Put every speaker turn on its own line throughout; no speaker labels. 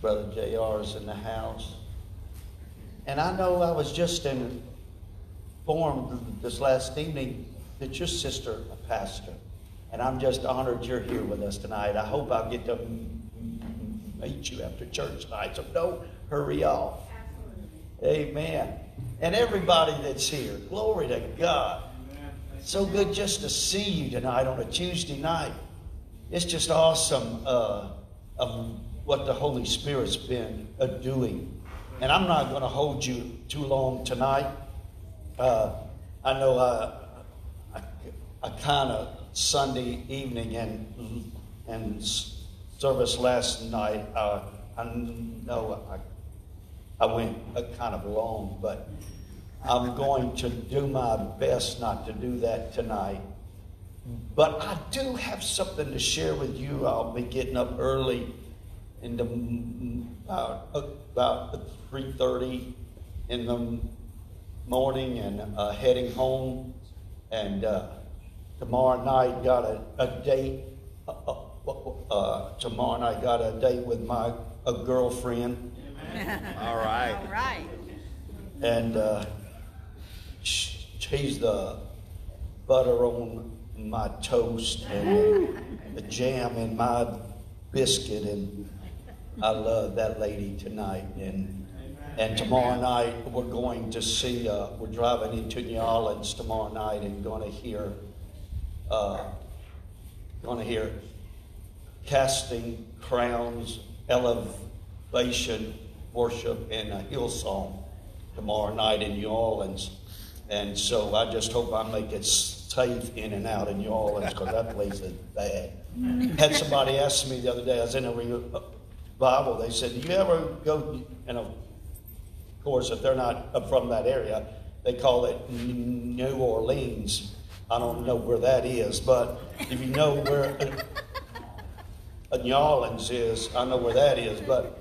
Brother JR is in the house. And I know I was just informed this last evening that your sister a pastor. And I'm just honored you're here with us tonight. I hope I'll get to meet you after church tonight. So don't hurry off. Amen. And everybody that's here, glory to God. So good just to see you tonight on a Tuesday night. It's just awesome uh, what the Holy Spirit's been uh, doing. And I'm not going to hold you too long tonight. Uh, I know I, I, I kind of Sunday evening and and service last night. Uh, I know I, I went kind of long, but I'm going to do my best not to do that tonight. But I do have something to share with you. I'll be getting up early in the about about 3:30 in the morning and uh, heading home. And uh, tomorrow night got a, a date. Uh, uh, uh tomorrow night got a date with my a girlfriend.
All right.
All right.
And uh, she's the butter on my toast and the jam in my biscuit and I love that lady tonight and and tomorrow night we're going to see uh, we're driving into New Orleans tomorrow night and going to hear uh, going to hear casting crowns elevation worship and a Hillsong tomorrow night in New Orleans and so I just hope I make it safe in and out in New Orleans because that place is bad. Had somebody ask me the other day, I was in a Bible, they said, Do you ever go, and of course, if they're not from that area, they call it New Orleans. I don't know where that is, but if you know where New Orleans is, I know where that is. But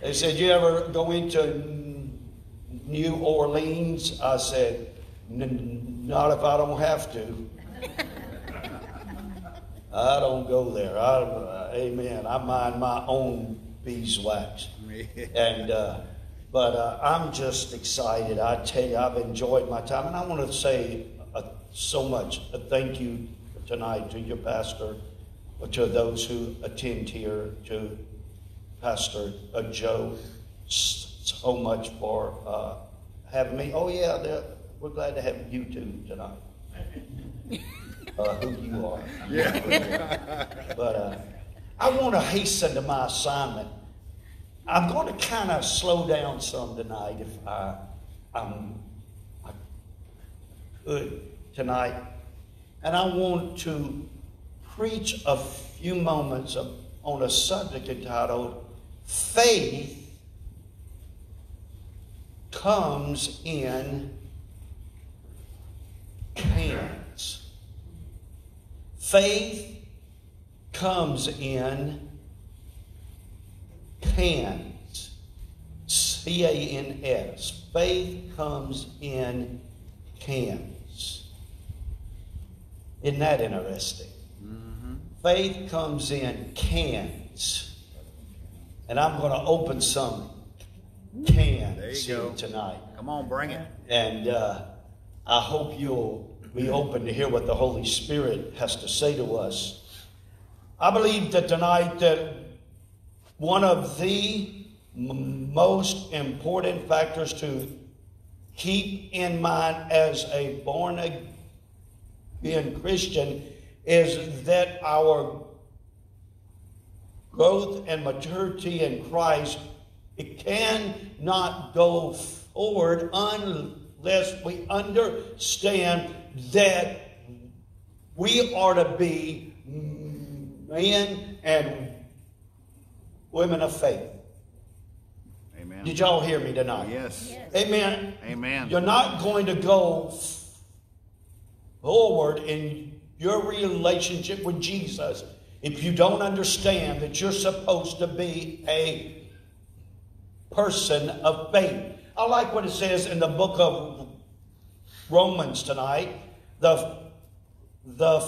they said, You ever go into New Orleans? I said, not if I don't have to. I don't go there. I, uh, amen. I mind my own beeswax. and uh, but uh, I'm just excited. I tell you, I've enjoyed my time, and I want to say uh, so much. Uh, thank you tonight to your pastor, to those who attend here, to Pastor uh, Joe, so much for having me. Oh yeah, we're glad to have you too tonight. Uh, who you are. Yeah. but uh, I want to hasten to my assignment. I'm going to kind of slow down some tonight if I, I'm, I could tonight. And I want to preach a few moments of, on a subject entitled Faith Comes in cans. Faith comes in cans. C A N S. Faith comes in cans. Isn't that interesting? Mm-hmm. Faith comes in cans. And I'm going to open some cans here tonight.
Come on, bring it.
And uh, I hope you'll be open to hear what the Holy Spirit has to say to us. I believe that tonight that one of the most important factors to keep in mind as a born again Christian is that our growth and maturity in Christ it cannot go forward unless we understand that we are to be men and women of faith.
Amen.
Did y'all hear me tonight?
Yes. yes.
Amen.
Amen.
You're not going to go forward in your relationship with Jesus if you don't understand that you're supposed to be a person of faith. I like what it says in the book of Romans tonight, the, the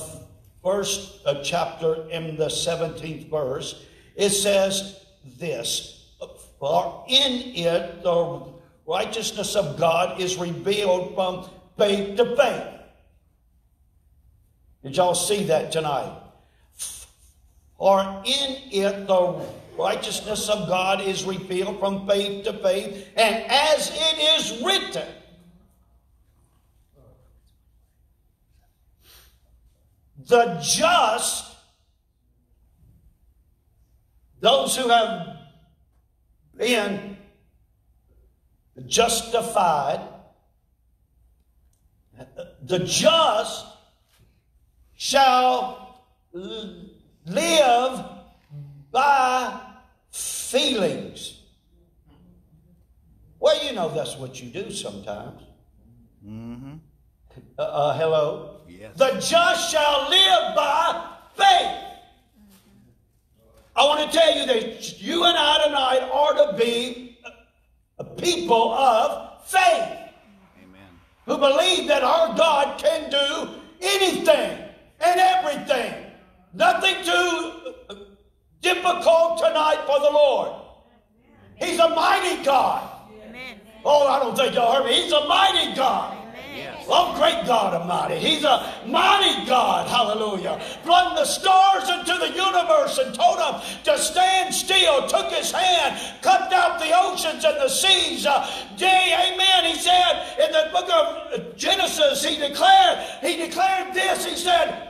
first uh, chapter in the 17th verse. It says this For in it the righteousness of God is revealed from faith to faith. Did y'all see that tonight? For in it the righteousness of God is revealed from faith to faith, and as it is written, the just, those who have been justified, the just shall live by feelings. Well, you know that's what you do sometimes.
Mm-hmm.
Uh, uh, hello?
Yes.
The just shall live by faith. I want to tell you that you and I tonight are to be a people of faith
Amen.
who believe that our God can do anything and everything. Nothing too difficult tonight for the Lord. He's a mighty God.
Amen.
Oh, I don't think y'all heard me. He's a mighty God. Oh, great God Almighty. He's a mighty God. Hallelujah. Flung the stars into the universe and told them to stand still. Took his hand, cut out the oceans and the seas. Uh, yea, amen. He said in the book of Genesis, he declared, he declared this. He said,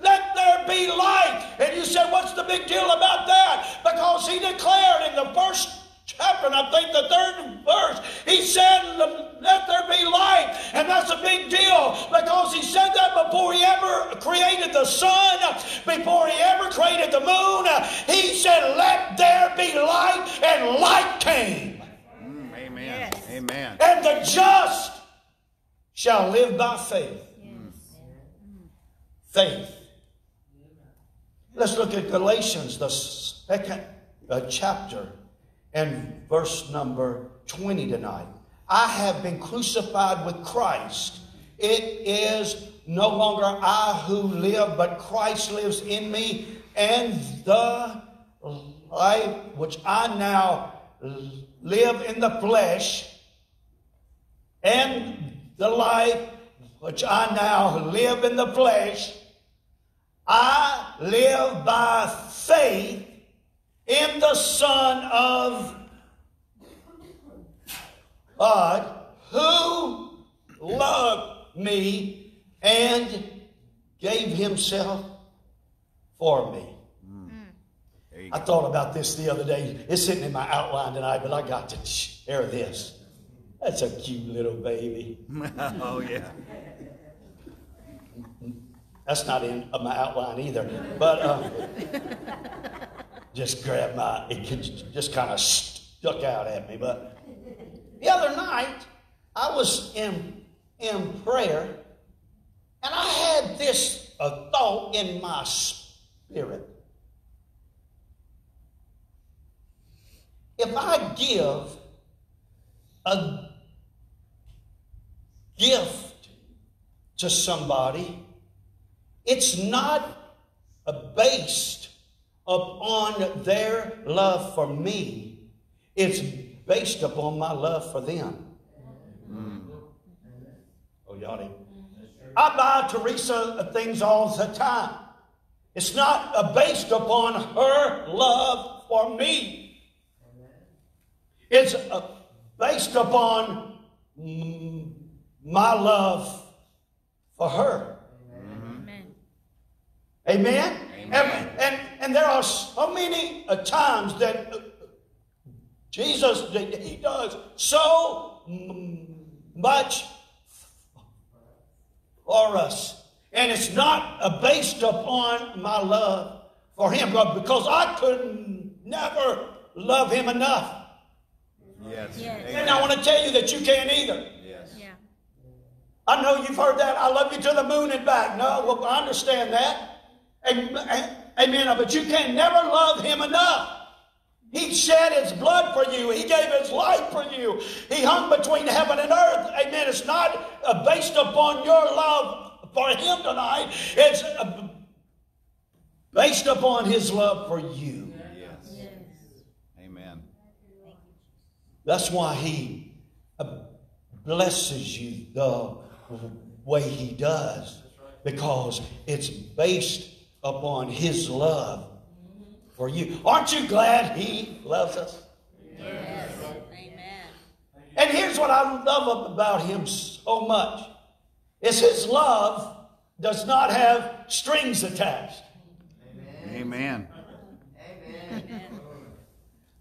let there be light. And you said, what's the big deal about that? Because he declared in the first chapter, and I think the third verse, he said, Let there be light. And that's a big deal because he said that before he ever created the sun, before he ever created the moon. He said, Let there be light, and light came.
Mm, amen.
Yes.
Amen.
And the just shall live by faith. Faith. Let's look at Galatians, the second uh, chapter, and verse number 20 tonight. I have been crucified with Christ. It is no longer I who live, but Christ lives in me, and the life which I now live in the flesh, and the life which I now live in the flesh, I live by faith in the Son of God who loved me and gave himself for me.
There
I thought about this the other day. It's sitting in my outline tonight, but I got to share this. That's a cute little baby.
oh, yeah.
That's not in uh, my outline either. But um, just grabbed my, it just kind of stuck out at me. But the other night, I was in, in prayer, and I had this uh, thought in my spirit. If I give a gift to somebody, it's not uh, based upon their love for me. It's based upon my love for them. Oh, y'all didn't. I buy Teresa things all the time. It's not uh, based upon her love for me. It's uh, based upon mm, my love for her.
Amen.
Amen?
Amen.
And, and, and there are so many uh, times that uh, Jesus, that he does so much for us. And it's not uh, based upon my love for him, but because I could never love him enough.
Yes.
Yes.
And I want to tell you that you can't either.
Yes.
Yeah.
I know you've heard that. I love you to the moon and back. No, well, I understand that. Am- am- Amen. But you can never love him enough. He shed his blood for you. He gave his life for you. He hung between heaven and earth. Amen. It's not uh, based upon your love for him tonight. It's uh, based upon his love for you.
Yes.
Yes.
Amen.
That's why He uh, blesses you the way He does, because it's based upon His love for you. Aren't you glad He loves us?
Yes. Amen.
And here's what I love about Him so much is His love does not have strings attached.
Amen.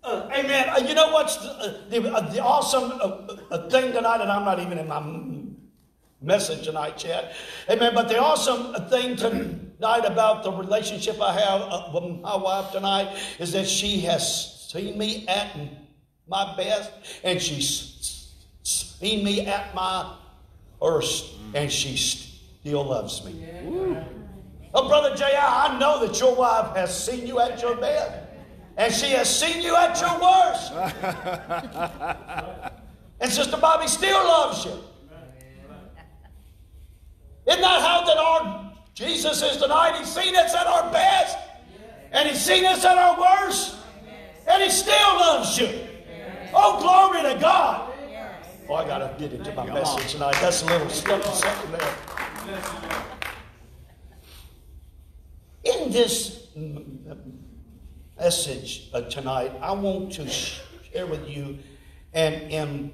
Uh, amen. Uh, you know what's the, uh, the, uh, the awesome uh, uh, thing tonight, and I'm not even in my message tonight yet. Amen. But the awesome thing tonight about the relationship I have uh, with my wife tonight is that she has seen me at my best, and she's seen me at my worst, and she still loves me. Oh, Brother J.I., I know that your wife has seen you at your best. And she has seen you at your worst. and Sister Bobby still loves you. Isn't that how that our Jesus is tonight? He's seen us at our best. And he's seen us at our worst. And he still loves you. Oh, glory to God. Oh, I got to get into my message tonight. That's a little something, something there. In this message tonight, I want to share with you an important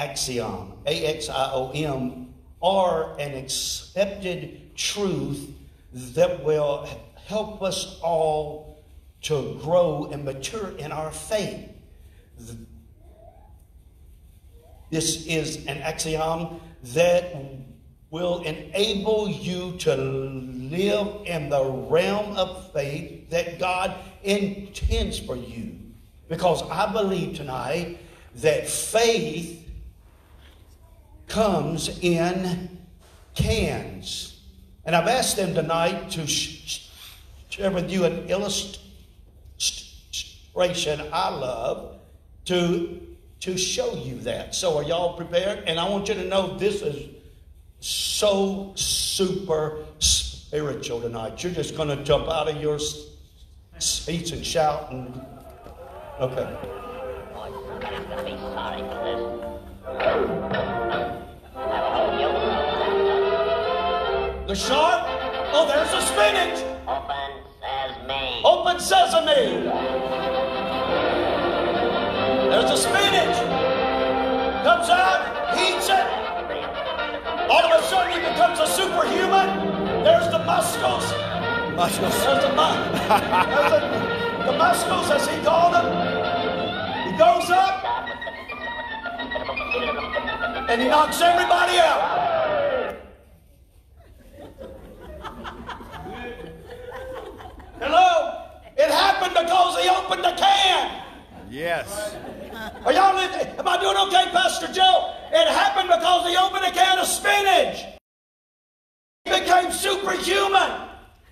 axiom, A X I O M, are an accepted truth that will help us all to grow and mature in our faith. This is an axiom that will enable you to live in the realm of faith that God intends for you. Because I believe tonight that faith comes in cans. And I've asked them tonight to share with you an illustration I love to, to show you that. So, are y'all prepared? And I want you to know this is so super spiritual tonight. You're just going to jump out of your seats and shout and okay. The shark? Oh, there's the spinach.
Open sesame.
Open sesame. There's the spinach. Comes out, eats it. All of a sudden, he becomes a superhuman. There's the muscles.
Muscles.
There's the, mu- there's the, the muscles, as he called them. He goes up and he knocks everybody out. Hello? It happened because he opened the can.
Yes.
Are y'all listening? Am I doing okay, Pastor Joe? It happened because he opened a can of spinach. He became superhuman.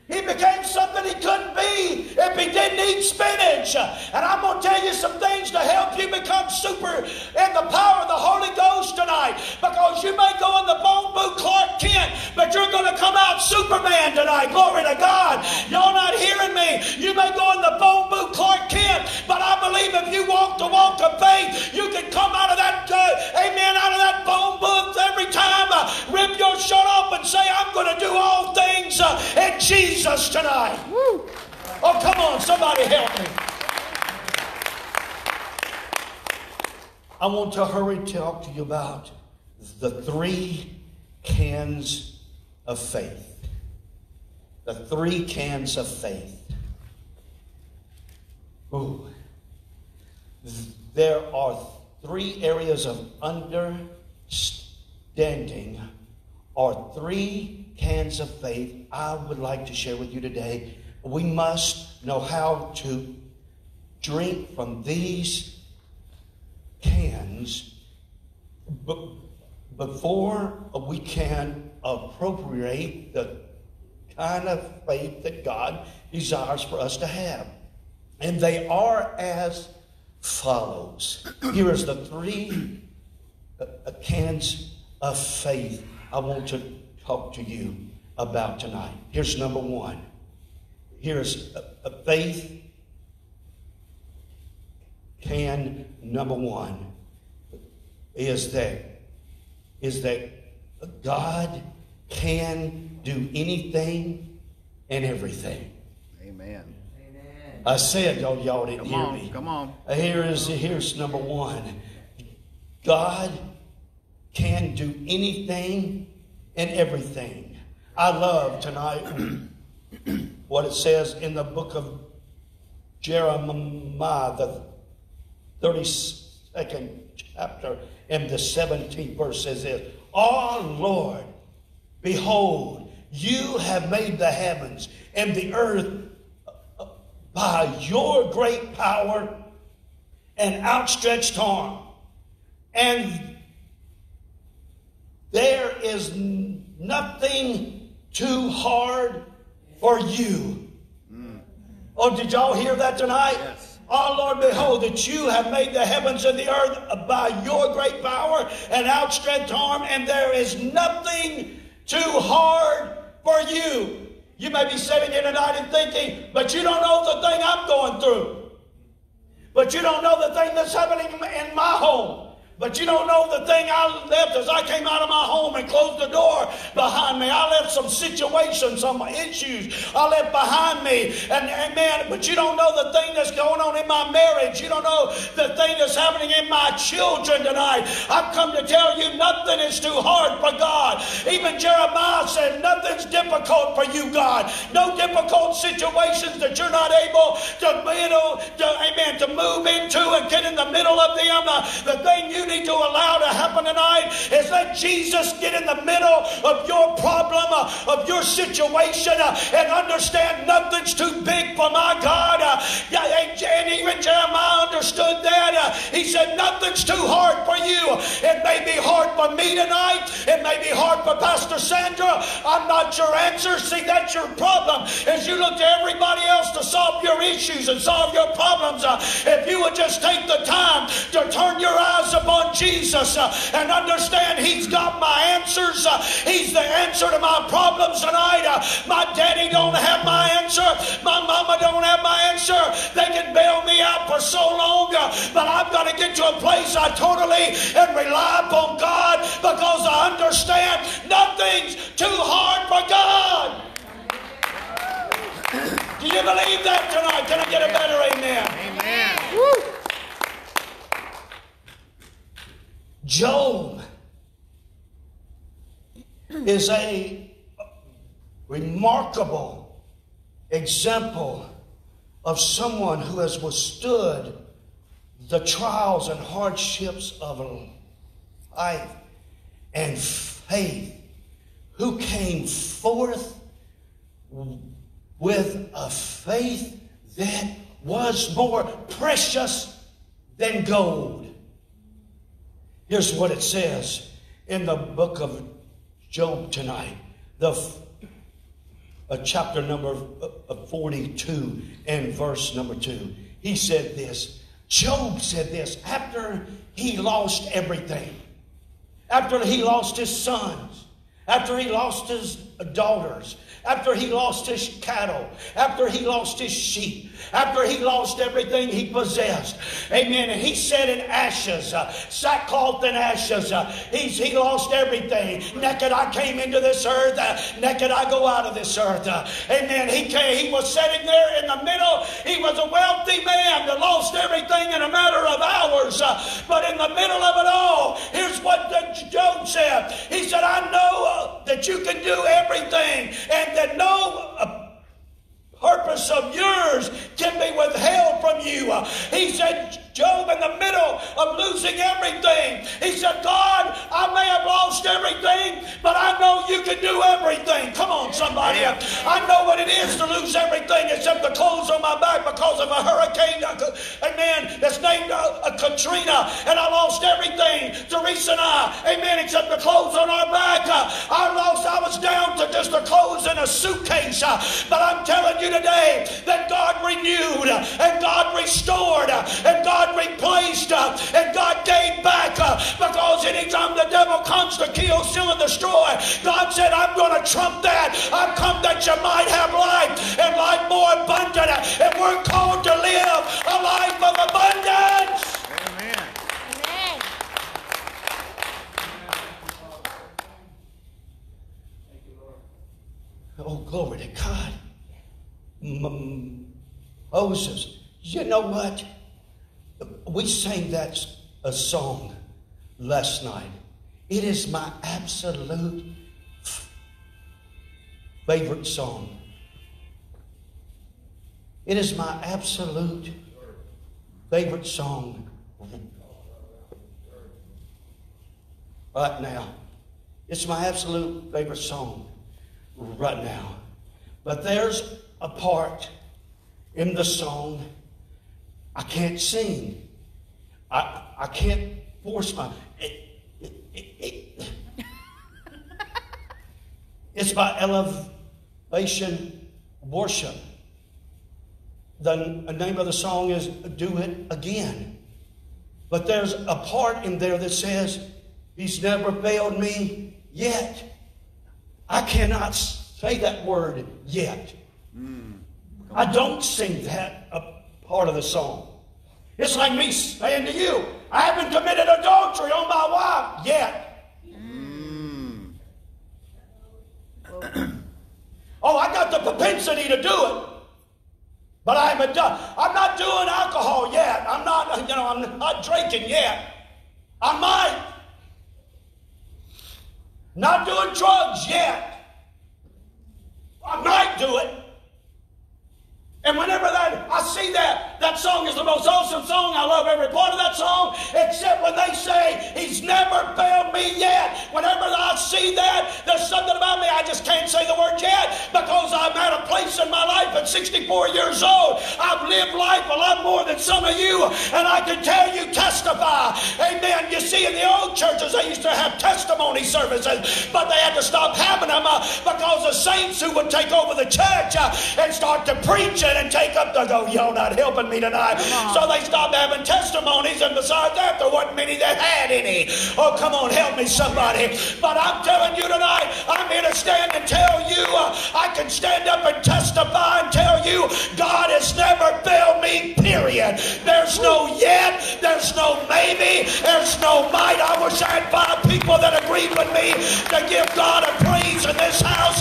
He became something he couldn't be if he didn't eat spinach. And I'm going to tell you some things to help you become super in the power of the Holy Ghost tonight. Because you may go in the bone boot Clark Kent, but you're going to come out Superman tonight. Glory to God. Y'all not hearing me. You may go in the bone boot Clark Kent, but I believe if you walk the walk of faith, you can come out of that, uh, amen, out of that bone boot every time. Uh, rip your shirt off and say, I'm going to do all things uh, in Jesus tonight. Oh, come on, somebody help me. I want to hurry to talk to you about the three cans of faith. The three cans of faith. Ooh. There are three areas of understanding or three cans of faith I would like to share with you today. We must know how to drink from these cans before we can appropriate the kind of faith that God desires for us to have. And they are as follows. Here is the three uh, uh, cans of faith I want to talk to you about tonight. Here's number one. Here's a, uh, a uh, faith can number one is that is that God can do anything and everything.
Amen.
I said, y'all, y'all didn't
Come
hear
on.
me.
Come on.
Uh, here is here's number one. God can do anything and everything. I love tonight what it says in the book of Jeremiah, the 32nd chapter, and the 17th verse says this Oh Lord, behold, you have made the heavens and the earth by your great power and outstretched arm. And there is nothing too hard for you. Mm. Oh, did y'all hear that tonight?
Yes.
Oh, Lord, behold, that you have made the heavens and the earth by your great power and outstretched arm, and there is nothing too hard for you. You may be sitting here tonight and thinking, but you don't know the thing I'm going through. But you don't know the thing that's happening in my home. But you don't know the thing I left as I came out of my home and closed the door behind me. I left some situations, some issues I left behind me. And, and man, but you don't know the thing that's going on in my marriage. You don't know the thing that's happening in my children tonight. I've come to tell you nothing is too hard for God. Even Jeremiah said, Nothing's difficult for you, God. No difficult situations that you're not able to, know, to, amen, to move into and get in the middle of them. Uh, the thing you need to allow to happen tonight is let Jesus get in the middle of your problem, uh, of your situation, uh, and understand nothing's too big for my God. And, even Jeremiah understood that. He said, Nothing's too hard for you. It may be hard for me tonight. It may be hard for Pastor Sandra. I'm not your answer. See, that's your problem. As you look to everybody else to solve your issues and solve your problems, uh, if you would just take the time to turn your eyes upon Jesus uh, and understand He's got my answers. Uh, he's the answer to my problems tonight. Uh, my daddy don't have my answer. My mama don't have my answer. They can bail me out for so long, uh, but I've got to get to a place I totally and rely upon God because I understand nothing's too hard for God. Do you believe that tonight? Can I get a better amen?
Amen.
Job is a remarkable example of someone who has withstood the trials and hardships of life and faith, who came forth with a faith that was more precious than gold. Here's what it says in the book of Job tonight, the uh, chapter number uh, 42 and verse number 2. He said this. Job said this after he lost everything, after he lost his sons, after he lost his daughters, after he lost his cattle, after he lost his sheep, after he lost everything he possessed. Amen. And he said in ashes, uh, sackcloth and ashes, uh, he's, he lost everything. Naked I came into this earth, uh, naked I go out of this earth. Uh, amen. He came, he was sitting there in the middle. He was a wealthy man that lost everything in a matter of hours. Uh, but in the middle of it all, here's what Job said. He said, I know uh, that you can do everything and that no purpose of yours can be withheld from you. He said, Job, in the middle of losing everything, he said, God, I may have lost everything, but I know you can do everything. Come on, somebody. I know what it is to lose everything except the clothes on my back because of a hurricane, amen, that's named uh, Katrina, and I lost everything. Teresa and I, amen, except the clothes on our back. I lost, I was down to just the clothes in a suitcase. But I'm telling you you today that God renewed and God restored and God replaced and God gave back because anytime the devil comes to kill, steal, and destroy, God said, I'm going to trump that. I've come that you might have life and life more abundant. And we're called to live a life of abundance. Amen. Amen. Oh, glory to God. Moses. You know what? We sang that a song last night. It is my absolute favorite song. It is my absolute favorite song right now. It's my absolute favorite song right now. But there's a part in the song I can't sing. I, I can't force my. It, it, it, it's by elevation worship. The name of the song is Do It Again. But there's a part in there that says, He's never failed me yet. I cannot say that word yet. Mm. I don't sing that part of the song. It's like me saying to you, I haven't committed adultery on my wife yet. Mm. oh, I got the propensity to do it. But I haven't done. I'm not doing alcohol yet. I'm not, you know, I'm not drinking yet. I might. Not doing drugs yet. I might do it. And whenever that I see that, that song is the most awesome song. I love every part of that song, except when they say He's never failed me yet. Whenever I see that, there's something about me I just can't say the word yet because I'm at a place in my life at 64 years old. I've lived life a lot more than some of you, and I can tell you, testify. Amen. You see, in the old churches, they used to have testimony services, but they had to stop having them uh, because the saints who would take over the church uh, and start to preach and take up the go, y'all not helping me tonight. So they stopped having testimonies, and besides that, there wasn't many that had any. Oh, come on, help me, somebody. But I'm telling you tonight, I'm here to stand and tell you, uh, I can stand up and testify and tell you, God has never failed me, period. There's no yet, there's no maybe, there's no might. I wish I had five people that agreed with me to give God a praise in this house.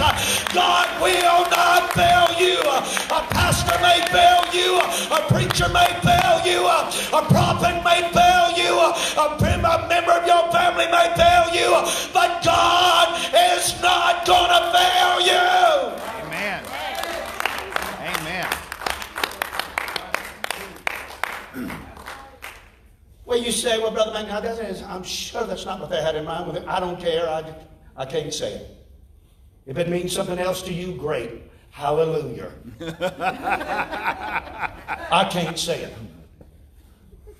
God will not fail you. A pastor may fail you, a preacher may fail you, a prophet may fail you, a member of your family may fail you, but God is not going to fail you.
Amen. Amen.
Well, you say, well, Brother Man, I'm sure that's not what they had in mind. I don't care. I, I can't say it. If it means something else to you, great. Hallelujah. I can't say it.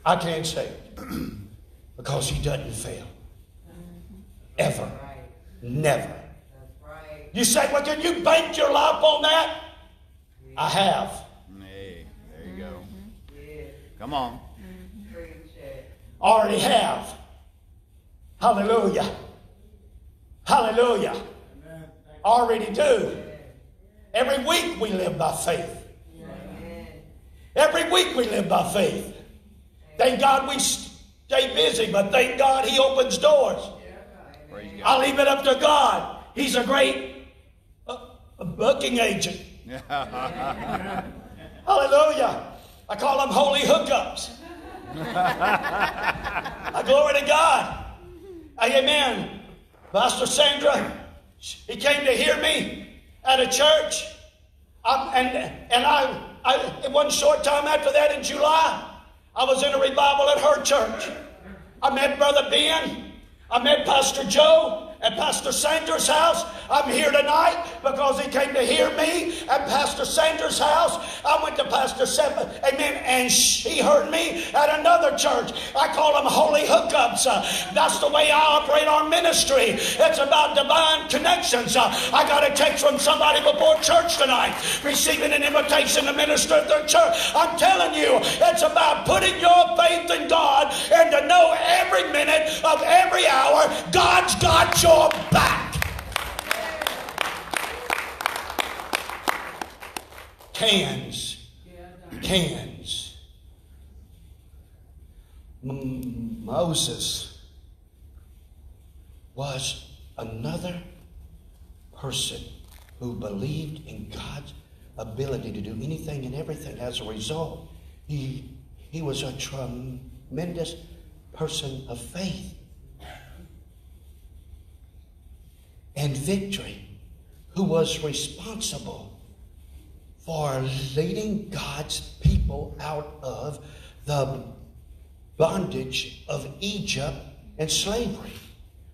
I can't say it. Because he doesn't fail. Ever. Never. You say, well, can you bank your life on that? I have.
Hey, there you go. Mm-hmm. Come on. Mm-hmm.
Already have. Hallelujah. Hallelujah. Already do. Every week we live by faith. Every week we live by faith. Thank God we stay busy, but thank God He opens doors. I leave it up to God. He's a great uh, booking agent. Hallelujah. I call them holy hookups. I glory to God. Amen. Pastor Sandra, he came to hear me at a church. Um, and and I, I, one short time after that in July, I was in a revival at her church. I met Brother Ben. I met Pastor Joe at Pastor Sandra's house. I'm here tonight because he came to hear me at Pastor Sandra's house. I went to Pastor Seven, amen, and he heard me at another church. I call them holy hookups. Uh, that's the way I operate our ministry. It's about divine connections. Uh, I got a text from somebody before church tonight, receiving an invitation to minister at their church. I'm telling you, it's about putting your faith in God and to know every minute of every hour God's got your back. Cans. Cans. M- Moses was another person who believed in God's ability to do anything and everything. As a result, he, he was a tremendous person of faith and victory who was responsible for leading God's people out of the bondage of Egypt and slavery.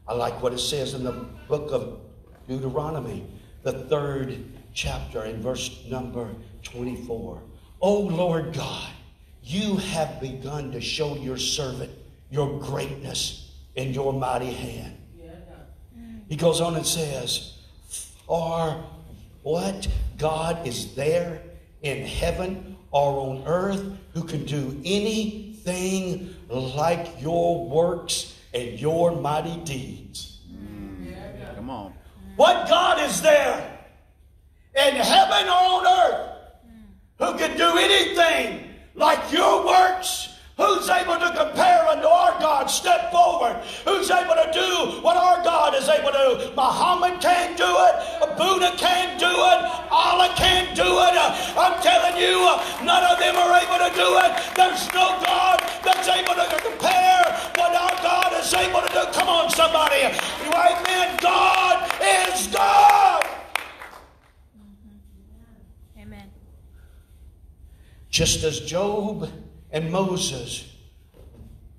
I like what it says in the book of Deuteronomy, the third chapter, in verse number 24. O Lord God, you have begun to show your servant your greatness in your mighty hand. He goes on and says, For what God is there in heaven or on earth who can do anything like your works and your mighty deeds?
Come on.
What God is there in heaven or on earth who can do anything like your works? Who's able to compare unto our God? Step forward. Who's able to do what our God is able to do? Muhammad can't do it. Buddha can't do it. Allah can't do it. I'm telling you, none of them are able to do it. There's no God that's able to compare what our God is able to do. Come on, somebody. Amen. God is God.
Amen.
Just as Job and Moses,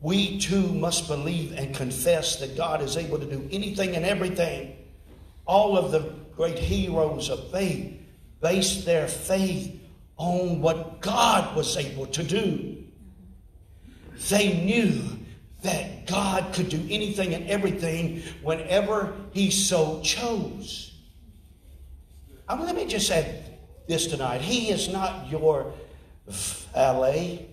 we too must believe and confess that God is able to do anything and everything. All of the great heroes of faith based their faith on what God was able to do. They knew that God could do anything and everything whenever He so chose. Uh, I mean, let me just say this tonight. He is not your valet.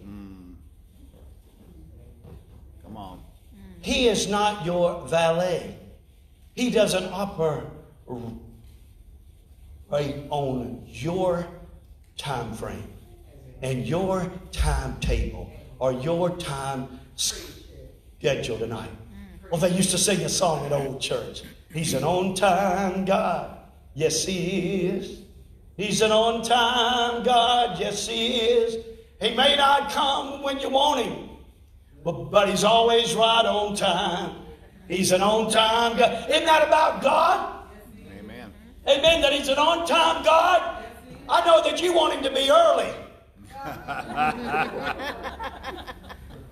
Come on.
He is not your valet. He doesn't operate on your time frame and your timetable or your time schedule tonight. Well, they used to sing a song at old church. He's an on time God. Yes, He is. He's an on time God. Yes, He is. He may not come when you want Him, but, but He's always right on time. He's an on time God. Isn't that about God?
Amen.
Amen. That He's an on time God. I know that you want Him to be early.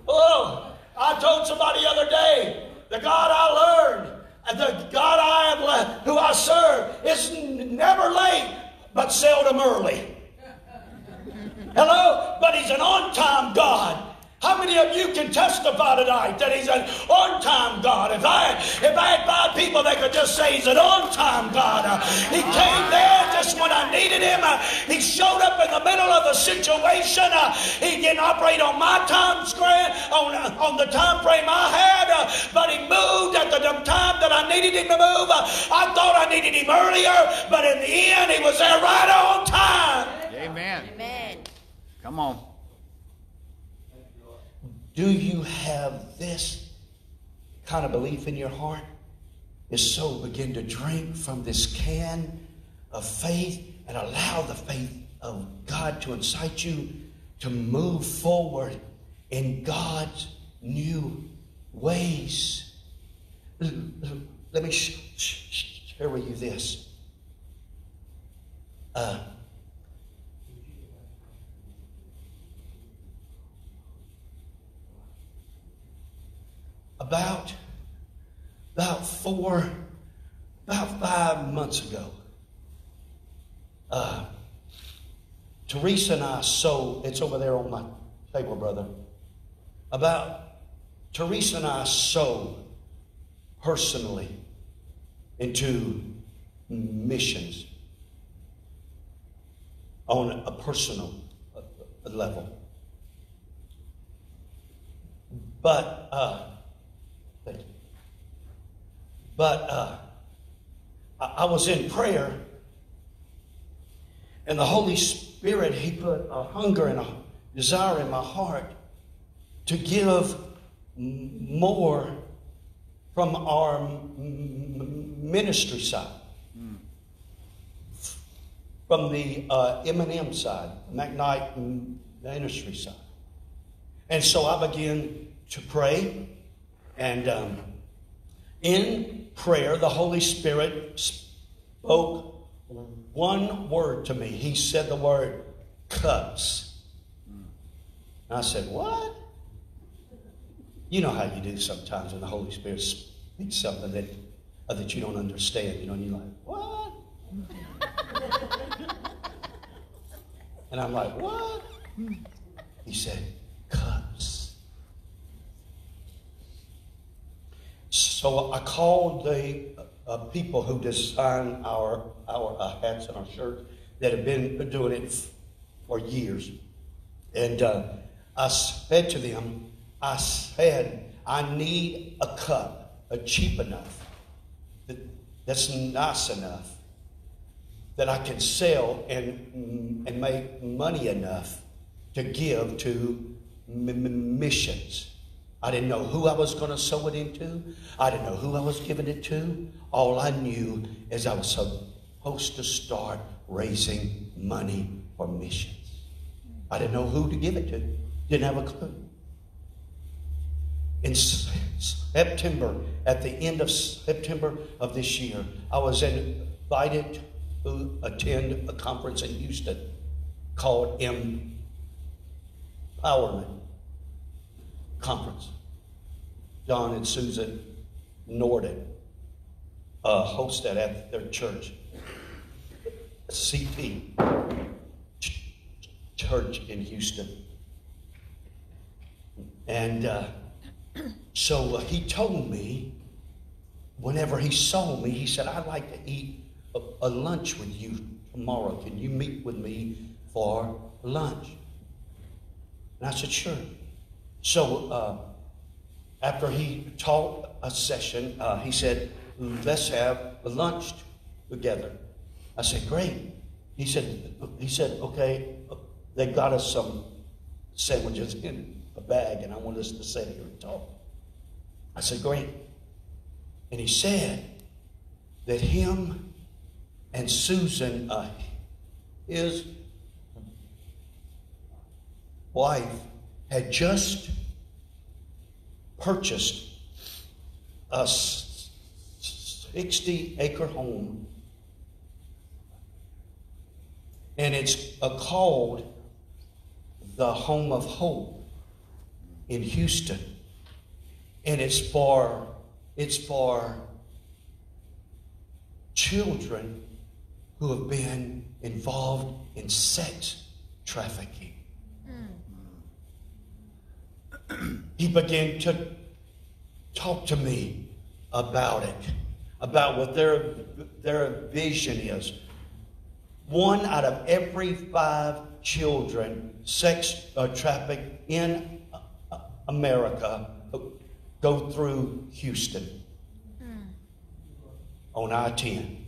oh, I told somebody the other day the God I learned, and the God I have le- who I serve, is never late, but seldom early. Hello? But He's an on time God. How many of you can testify tonight that He's an on time God? If I if I had five people that could just say He's an on time God, Uh, He came there just when I needed Him. Uh, he showed up in the middle of the situation. Uh, he didn't operate on my time screen, on uh, on the time frame I had, uh, but He moved at the time that I needed Him to move. Uh, I thought I needed Him earlier, but in the end, He was there right on time.
Amen.
Amen.
Come on.
Do you have this kind of belief in your heart? If so, begin to drink from this can of faith and allow the faith of God to incite you to move forward in God's new ways. Let me sh- sh- share with you this. Uh, about about four about five months ago uh, teresa and i sold it's over there on my table brother about teresa and i sold personally into missions on a personal uh, level but uh. But uh, I, was in prayer, and the Holy Spirit, He put a hunger and a desire in my heart to give more from our ministry side. from the uh, M&M side, McKnight Ministry side. And so I began to pray, and um, in prayer, the Holy Spirit spoke one word to me. He said the word cups. And I said, What? You know how you do sometimes when the Holy Spirit speaks something that, uh, that you don't understand, you know, and you're like, What? and I'm like, What? He said, Cups. So I called the uh, people who design our, our uh, hats and our shirts that have been doing it for years. And uh, I said to them, I said, I need a cup, a cheap enough, that, that's nice enough, that I can sell and, and make money enough to give to missions. I didn't know who I was going to sow it into. I didn't know who I was giving it to. All I knew is I was supposed to start raising money for missions. I didn't know who to give it to. Didn't have a clue. In September, at the end of September of this year, I was invited to attend a conference in Houston called Empowerment Conference. John and Susan Norden uh, host that at their church, CT Church in Houston. And uh, so uh, he told me, whenever he saw me, he said, I'd like to eat a, a lunch with you tomorrow. Can you meet with me for lunch? And I said, sure. So uh, after he taught a session, uh, he said, let's have lunch together. I said, great. He said, he said, okay, they got us some sandwiches in a bag, and I want us to sit here and talk. I said, great. And he said that him and Susan, uh, his wife, had just purchased a 60 acre home. And it's called the Home of Hope in Houston. And it's for it's for children who have been involved in sex trafficking. He began to talk to me about it, about what their, their vision is. One out of every five children sex uh, trafficked in uh, America go through Houston on I 10.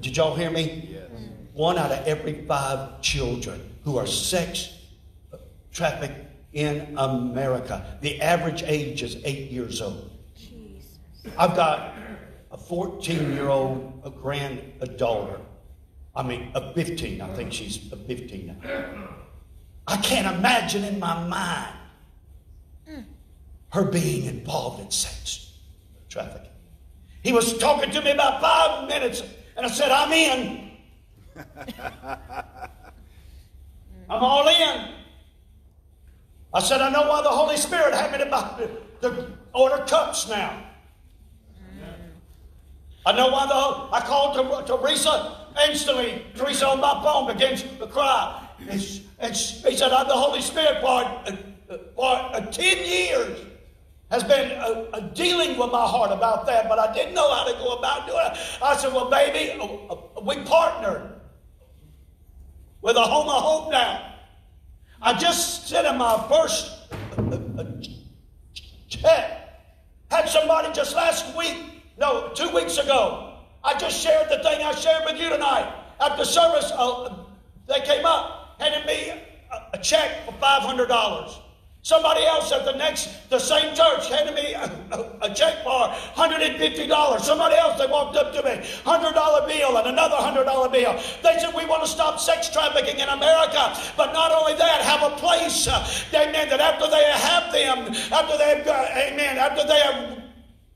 Did y'all hear me?
Yes.
One out of every five children who are sex trafficked in America. The average age is eight years old.
Jesus.
I've got a 14 year old a granddaughter. I mean, a 15. I think she's a 15 now. I can't imagine in my mind her being involved in sex trafficking. He was talking to me about five minutes, and I said, I'm in. I'm all in. I said, I know why the Holy Spirit had me to, to order cups now. I know why the I called Teresa instantly. Teresa on my phone begins to cry. And she, said, I'm the Holy Spirit for, uh, for uh, 10 years has been uh, uh, dealing with my heart about that, but I didn't know how to go about doing it. I said, Well, baby, uh, uh, we partnered with a home of hope now. I just sent him my first uh, check. Had somebody just last week, no, two weeks ago. I just shared the thing I shared with you tonight. After service, uh, they came up, handed me a check for $500. Somebody else at the next, the same church handed me a, a, a check for $150. Somebody else, they walked up to me, $100 bill and another $100 bill. They said, we want to stop sex trafficking in America. But not only that, have a place, uh, amen, that after they have them, after they've, amen, after they have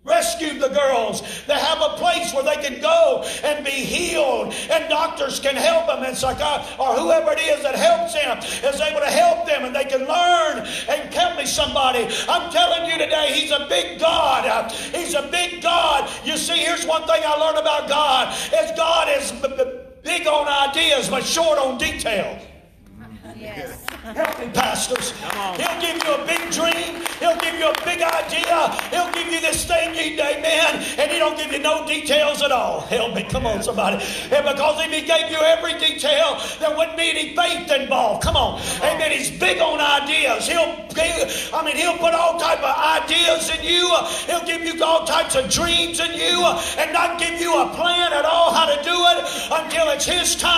rescued the girls. They have a place where they can go and be healed, and doctors can help them, and psychiatrists uh, or whoever it is that helps them is able to help them, and they can learn and help me somebody. I'm telling you today, He's a big God. He's a big God. You see, here's one thing I learned about God: is God is big on ideas but short on details.
Yes.
Help me, pastors. He'll give you a big dream. He'll give you a big idea. He'll give you this thing, you need, amen. And he don't give you no details at all. Help me. Come on, somebody. And because if he gave you every detail, there wouldn't be any faith involved. Come on. Amen. He's big on ideas. He'll I mean, he'll put all type of ideas in you. He'll give you all types of dreams in you and not give you a plan at all how to do it until it's his timing.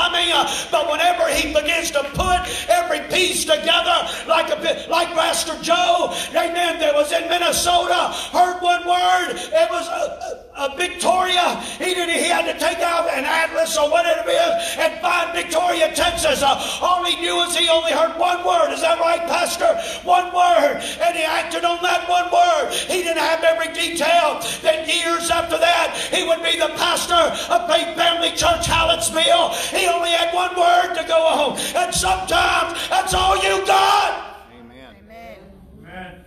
But whenever he begins to put every piece together like a like Pastor Joe, amen, that was in Minnesota, heard one word, it was a, a, Victoria. He did he had to take out an atlas or whatever it is and find Victoria, Texas. Uh, all he knew is he only heard one word. Is that right, Pastor? One word. And he acted on that one word. He didn't have every detail. Then years after that, he would be the pastor of Faith Family Church, Hallettsville. He only had one word to go on. And sometimes that's all you got.
Amen.
Amen.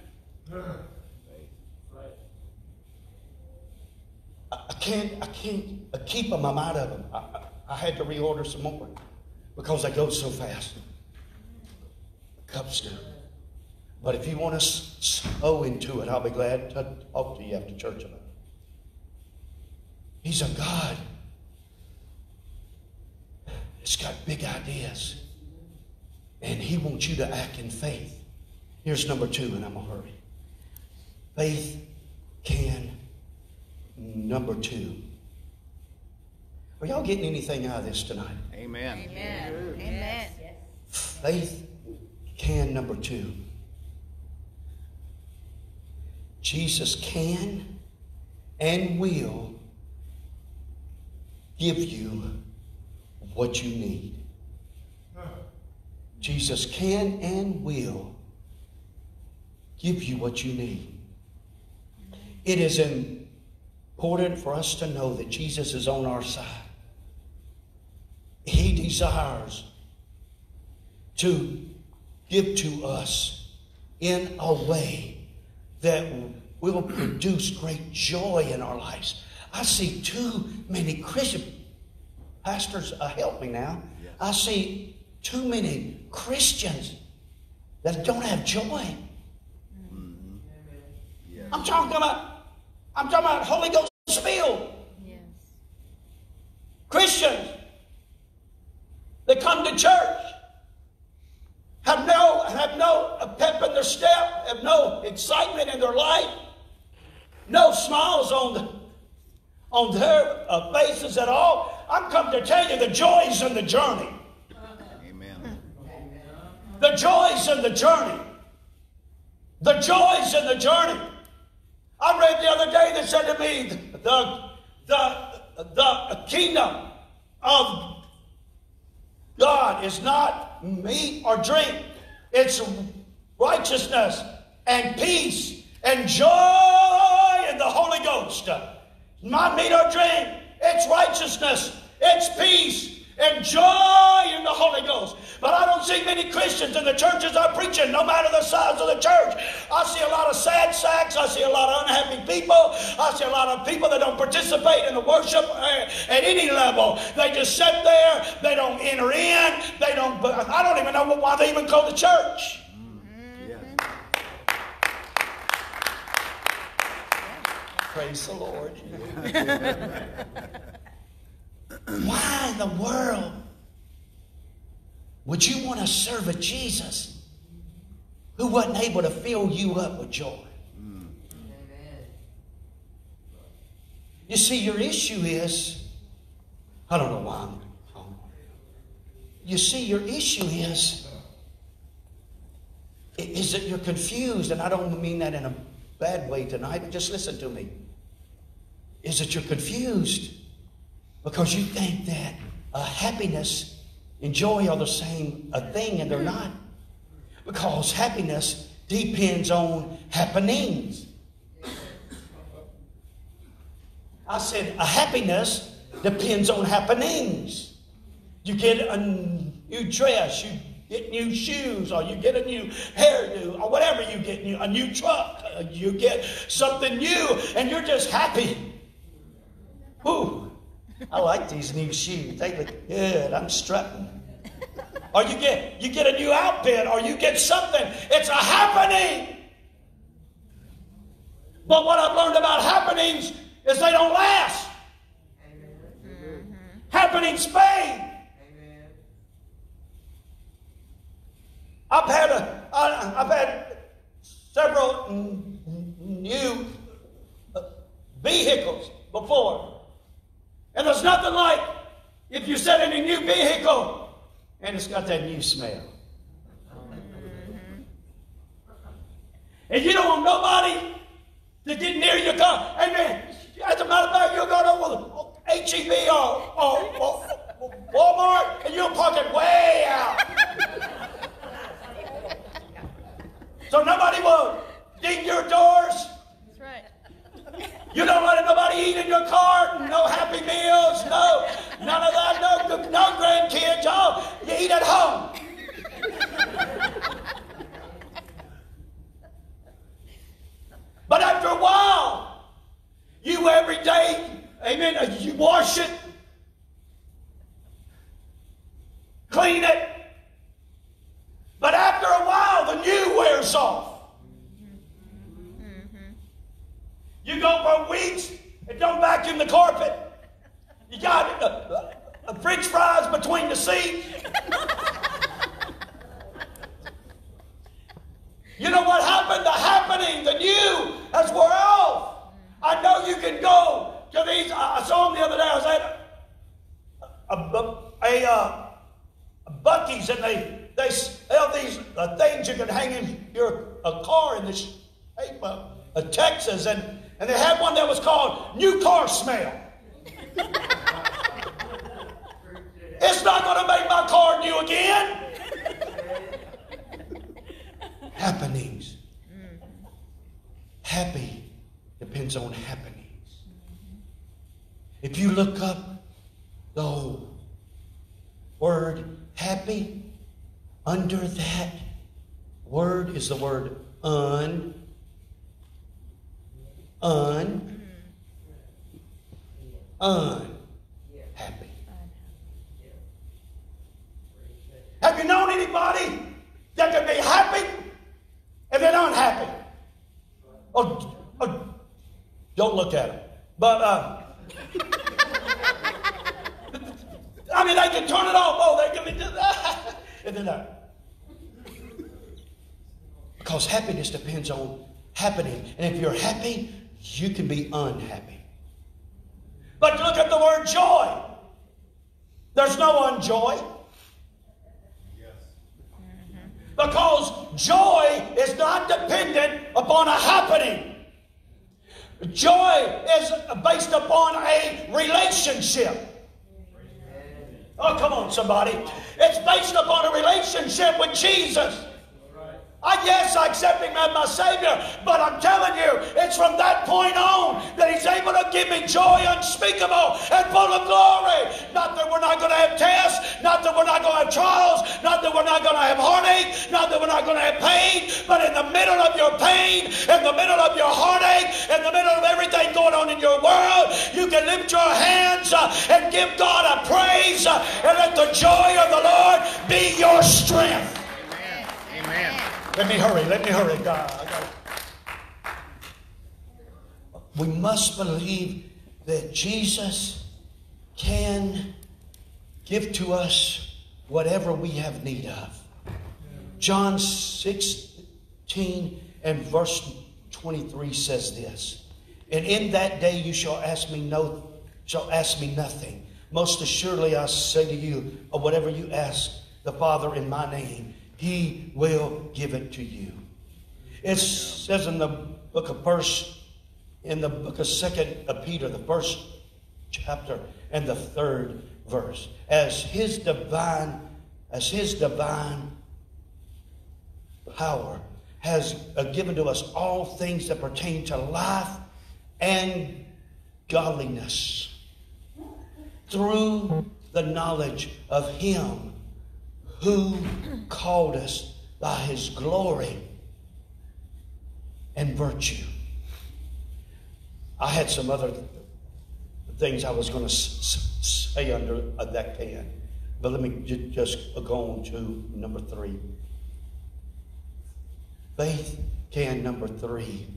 I can't, I can't keep them. I'm out of them. I, I, I had to reorder some more because they go so fast. Cups do. But if you want to sow into it, I'll be glad to talk to you after church about it. He's a God. He's got big ideas. And he wants you to act in faith. Here's number two, and I'm going to hurry. Faith can Number two. Are y'all getting anything out of this tonight?
Amen.
Amen. Amen.
Faith can, number two. Jesus can and will give you what you need. Jesus can and will give you what you need. It is important for us to know that Jesus is on our side. He desires to give to us in a way that will produce great joy in our lives. I see too many Christian pastors, uh, help me now. I see too many Christians that don't have joy. I'm talking about I'm talking about Holy Ghost filled
Yes.
Christians that come to church have no have no pep in their step, have no excitement in their life, no smiles on the, on their uh, faces at all. I'm come to tell you the joys in the journey.
Amen.
The joys in the journey. The joys in the journey. I read the other day that said to me, the, the, the kingdom of God is not meat or drink, it's righteousness and peace and joy in the Holy Ghost. Not meat or drink, it's righteousness, it's peace, and joy in the Holy Ghost. But I don't see many Christians in the churches I'm preaching, no matter the size of the church. I see a lot of sad sacks. I see a lot of unhappy people. I see a lot of people that don't participate in the worship uh, at any level. They just sit there. They don't enter in. They don't. I don't even know why they even go to church. Praise the Lord. Why in the world would you want to serve a Jesus who wasn't able to fill you up with joy? You see, your issue is I don't know why I'm. You see, your issue is, is that you're confused, and I don't mean that in a bad way tonight, but just listen to me. Is that you're confused because you think that uh, happiness and joy are the same a thing, and they're not. Because happiness depends on happenings. I said, a happiness depends on happenings. You get a new dress, you get new shoes, or you get a new hairdo, or whatever you get, a new truck, uh, you get something new, and you're just happy. Ooh, I like these new shoes. They look good. I'm strutting. Or you get you get a new outfit, or you get something. It's a happening. But what I've learned about happenings is they don't last. Mm-hmm. Happenings fade. I've had a, I, I've had several new vehicles before, and there's nothing like if you sit in a new vehicle and it's got that new smell. Mm-hmm. And you don't want nobody to get near your car. And then, as a matter of fact, you'll go to HEB or, or, or Walmart and you'll park it way out. So nobody will ding your doors. You don't let nobody eat in your car. No happy meals. No, none of that. No, no grandkids. Oh, you eat at home. Let me hurry. Let me hurry. God, we must believe that Jesus can give to us whatever we have need of. John 16 and verse 23 says this. And in that day you shall ask me no shall ask me nothing. Most assuredly I say to you, whatever you ask the Father in my name, he will give it to you. It says in the book of first, in the book of second of Peter, the first chapter and the third verse, as his divine, as his divine power has uh, given to us all things that pertain to life and godliness through the knowledge of him who called us by his glory and virtue. I had some other things I was going to say under that can, but let me just go on to number three. Faith can number three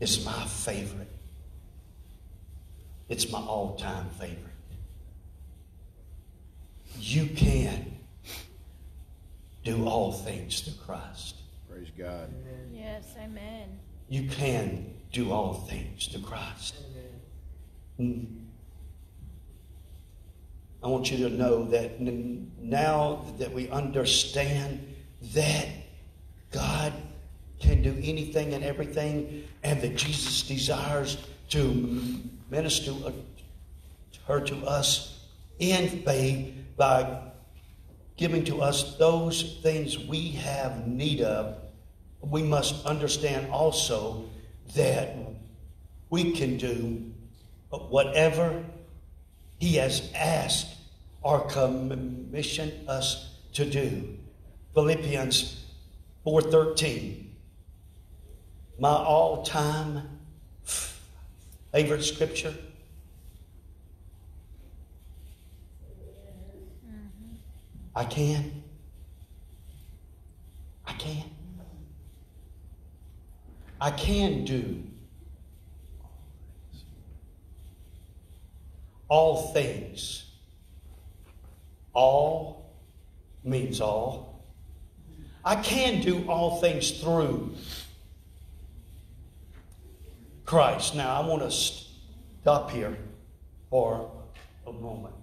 is my favorite. It's my all time favorite. You can do all things through Christ.
Praise God. Amen.
Yes, amen.
You can do all things through Christ. Mm. I want you to know that now that we understand that God can do anything and everything, and that Jesus desires to minister her to us in faith by giving to us those things we have need of, we must understand also that we can do whatever He has asked or commissioned us to do. Philippians 4:13. My all-time favorite scripture. I can. I can. I can do all things. All means all. I can do all things through Christ. Now, I want to stop here for a moment.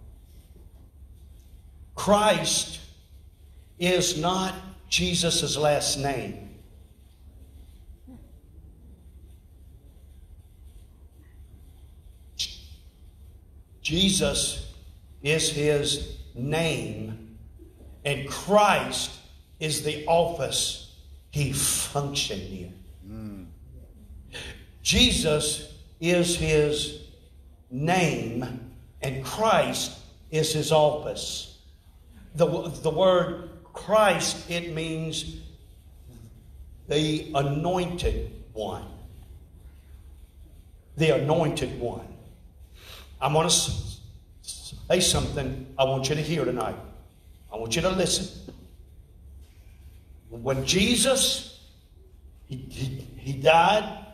Christ is not Jesus' last name. Jesus is his name, and Christ is the office he functioned in. Mm. Jesus is his name, and Christ is his office. The, the word Christ, it means the anointed one. The anointed one. I'm going to say something I want you to hear tonight. I want you to listen. When Jesus, he, he, he died,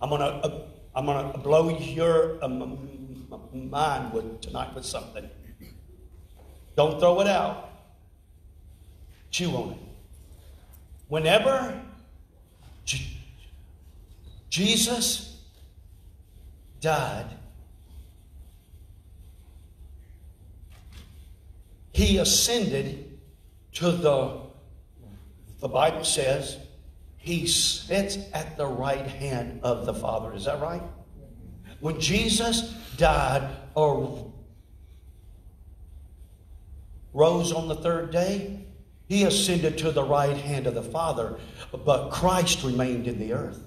I'm going to, I'm going to blow your uh, mind with, tonight with something. Don't throw it out. Chew on it. Whenever J- Jesus died, he ascended to the, the Bible says, he sits at the right hand of the Father. Is that right? When Jesus died or rose on the third day, he ascended to the right hand of the Father, but Christ remained in the earth.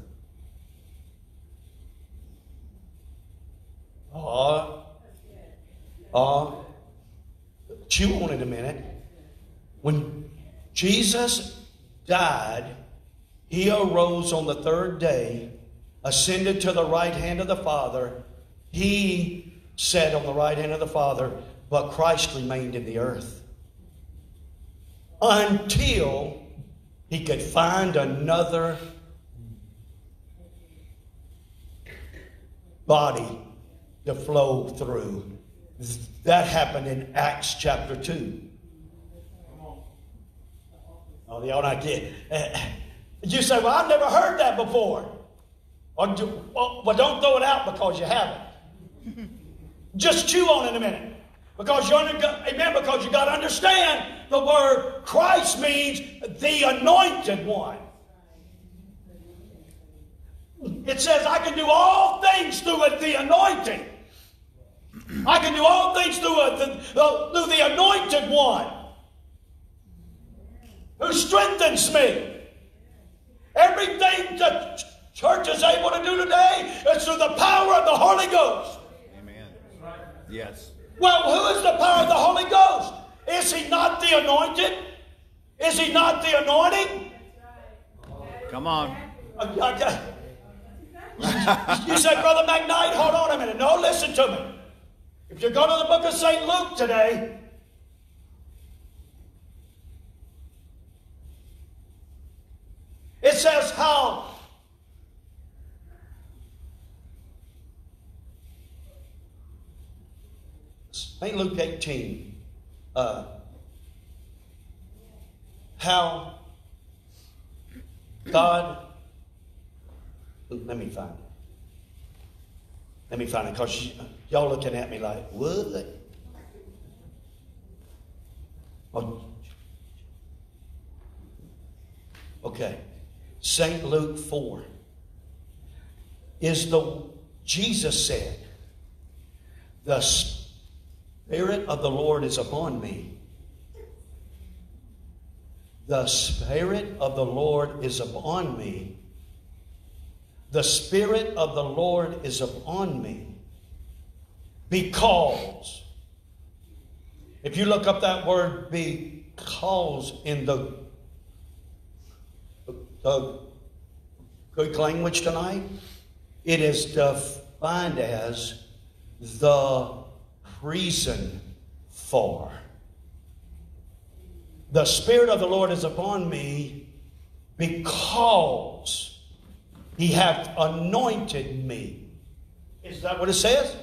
Uh, uh, chew on it a minute. When Jesus died, he arose on the third day, ascended to the right hand of the Father. He sat on the right hand of the Father, but Christ remained in the earth until he could find another body to flow through. That happened in Acts chapter 2. Oh, y'all not get. You say, well, I've never heard that before. Or do, oh, well, don't throw it out because you haven't. Just chew on it a minute. Because you amen, because you got to understand the word Christ means the anointed one. It says, I can do all things through the anointing. I can do all things through, the, through the anointed one who strengthens me. Everything the church is able to do today is through the power of the Holy Ghost.
Amen. Yes.
Well, who is the power of the Holy Ghost? Is he not the anointed? Is he not the anointing?
Come on.
Uh, uh, uh, you say, Brother McKnight, hold on a minute. No, listen to me. If you go to the book of St. Luke today, it says how St. Luke 18, uh, how God, let me find it. Let me find it because y'all looking at me like, what? Oh. Okay. St. Luke 4 is the, Jesus said, the Spirit of the Lord is upon me. The Spirit of the Lord is upon me. The Spirit of the Lord is upon me. Because, if you look up that word because in the, the Greek language tonight, it is defined as the reason for. The Spirit of the Lord is upon me because He hath anointed me. Is that what it says?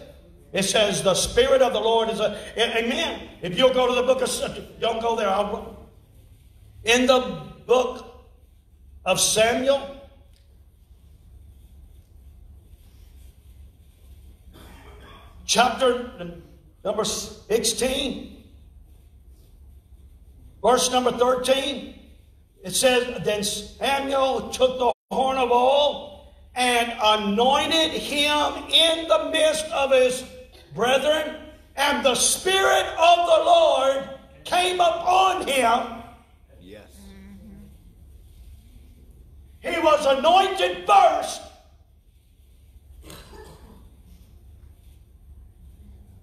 It says the Spirit of the Lord is a. Amen. If you'll go to the book of. Don't go there. I'll, in the book of Samuel, chapter number 16, verse number 13, it says, Then Samuel took the horn of oil and anointed him in the midst of his brethren, and the Spirit of the Lord came upon him.
Yes.
He was anointed first.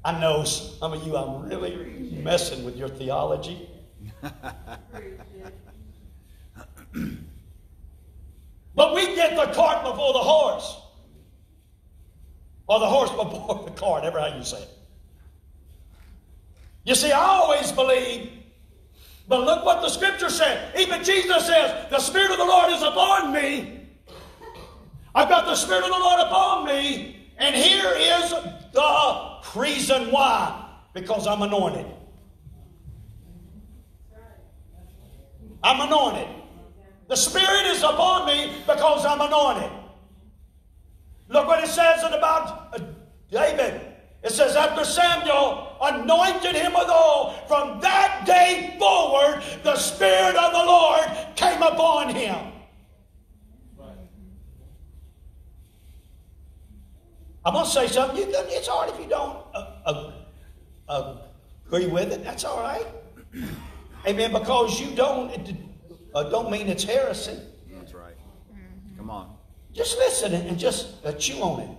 I know some of you, I'm really messing with your theology. but we get the cart before the horse. Or the horse before the cart, ever how you say it. You see, I always believe, but look what the scripture said. Even Jesus says, The Spirit of the Lord is upon me. I've got the Spirit of the Lord upon me, and here is the Reason why? Because I'm anointed. I'm anointed. The Spirit is upon me because I'm anointed. Look what it says about uh, David. It says, after Samuel anointed him with oil, from that day forward, the Spirit of the Lord came upon him. I'm going to say something. You, it's hard if you don't uh, uh, uh, agree with it. That's all right. Amen. Because you don't, it, uh, don't mean it's heresy.
That's right. Come on.
Just listen and just chew on it.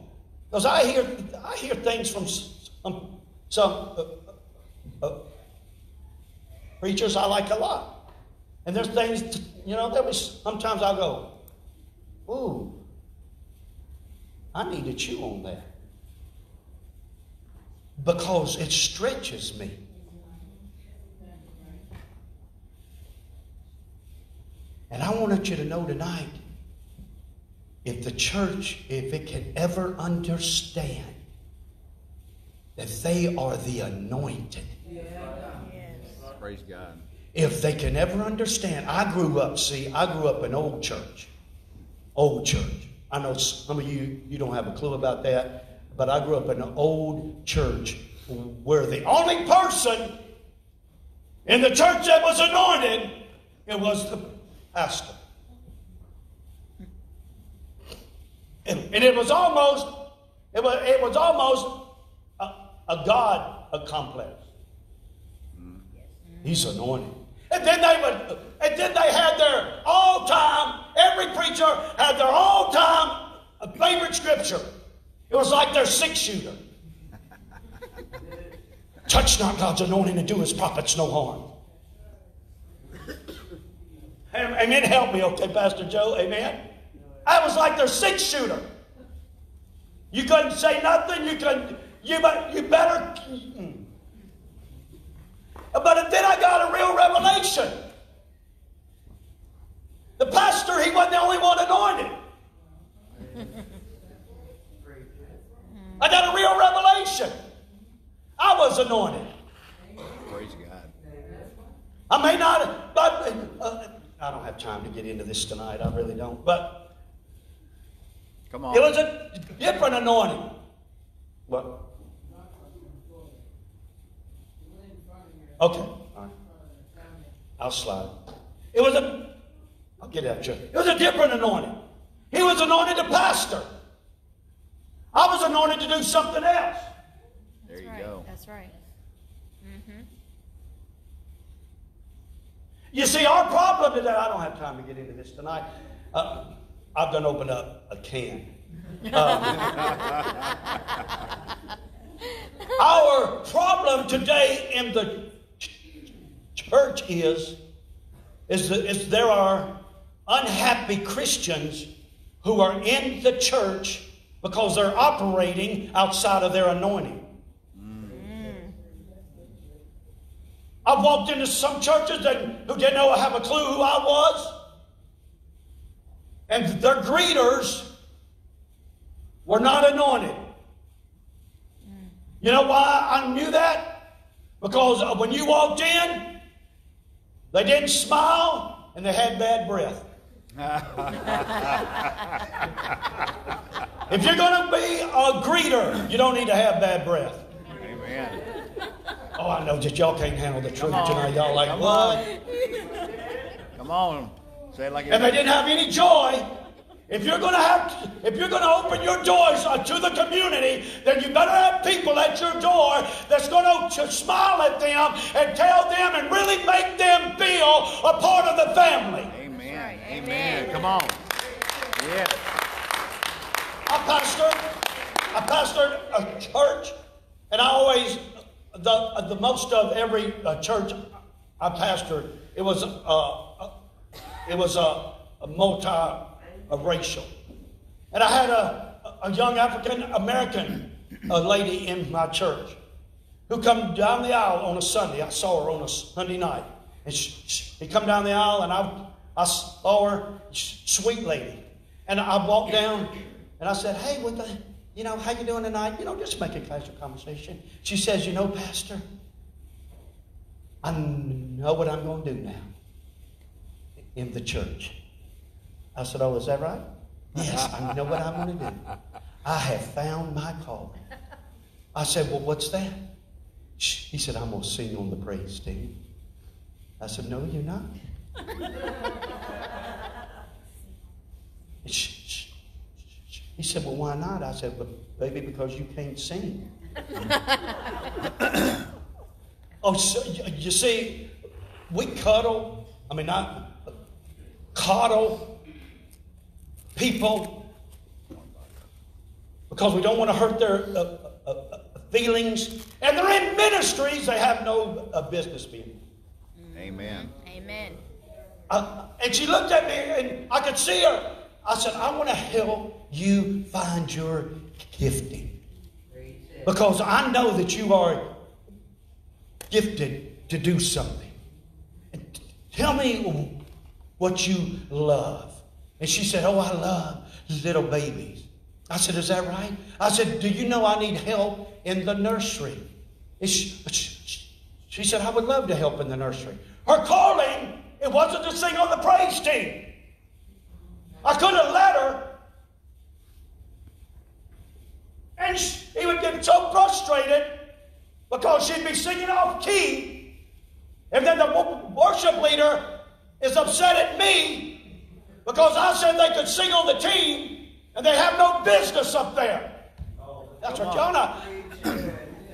Because I hear, I hear things from some, some uh, preachers I like a lot. And there's things, you know, that was, sometimes I'll go, ooh, I need to chew on that because it stretches me. And I wanted you to know tonight if the church, if it can ever understand that they are the anointed.
Yes.
Praise God.
If they can ever understand, I grew up, see, I grew up in old church. Old church. I know some of you, you don't have a clue about that, but I grew up in an old church where the only person in the church that was anointed, it was the pastor. And, and it was almost, it was, it was almost a, a God a complex. Mm. He's anointed. And then they would, and then they had their all time, every preacher had their all time favorite scripture. It was like their six shooter. Touch not God's anointing and do his prophets no harm. Amen. Help me, okay, Pastor Joe. Amen. I was like their six shooter. You couldn't say nothing. You couldn't. You, you better. But then I got a real revelation. The pastor, he wasn't the only one anointed. I got a real revelation. I was anointed.
Praise God.
I may not, but uh, I don't have time to get into this tonight. I really don't. But
come on.
It was a different anointing. What? Okay. All right. I'll slide. It was a. I'll get out, Joe. It was a different anointing. He was anointed a pastor. I was anointed to do something else.
There you
That's right.
go.
That's right. Mm-hmm.
You see, our problem today, I don't have time to get into this tonight. Uh, I've done opened up a can. Uh, our problem today in the ch- church is, is, that, is there are unhappy Christians who are in the church because they're operating outside of their anointing. Mm. I've walked into some churches that who didn't know I have a clue who I was. And their greeters were not anointed. Mm. You know why I knew that? Because when you walked in, they didn't smile and they had bad breath. if you're going to be a greeter, you don't need to have bad breath.
Amen.
Oh, I know that y'all can't handle the truth tonight. Y'all like,
Come
what?
on. Come on. Say it like
and they didn't have any joy. If you're going to have, if you're going to open your doors uh, to the community, then you better have people at your door that's going to smile at them and tell them and really make them feel a part of the family.
Amen.
right.
Amen.
Amen.
Come on. Yeah.
I pastored, I pastored a church, and I always the the most of every uh, church I pastored, it was a, it was a, a multi racial, and I had a a young African American lady in my church who come down the aisle on a Sunday. I saw her on a Sunday night, and she, she come down the aisle, and I I saw her, sweet lady, and I walked down, and I said, "Hey, what the." You know, how you doing tonight? You know, just make a casual conversation. She says, you know, Pastor, I know what I'm going to do now in the church. I said, oh, is that right? Yes, I know what I'm going to do. I have found my calling. I said, well, what's that? He said, I'm going to sing on the praise team. I said, no, you're not. He said, Well, why not? I said, Well, baby, because you can't sing. oh, so, you see, we cuddle, I mean, not coddle people because we don't want to hurt their uh, uh, uh, feelings. And they're in ministries they have no uh, business being.
Amen.
Amen.
Uh, and she looked at me, and I could see her. I said, I want to help you find your gifting. Because I know that you are gifted to do something. And tell me what you love. And she said, Oh, I love little babies. I said, Is that right? I said, Do you know I need help in the nursery? She said, I would love to help in the nursery. Her calling, it wasn't to sing on the praise team. I could have let her. And she, he would get so frustrated because she'd be singing off key. And then the worship leader is upset at me because I said they could sing on the team And they have no business up there. That's what Jonah.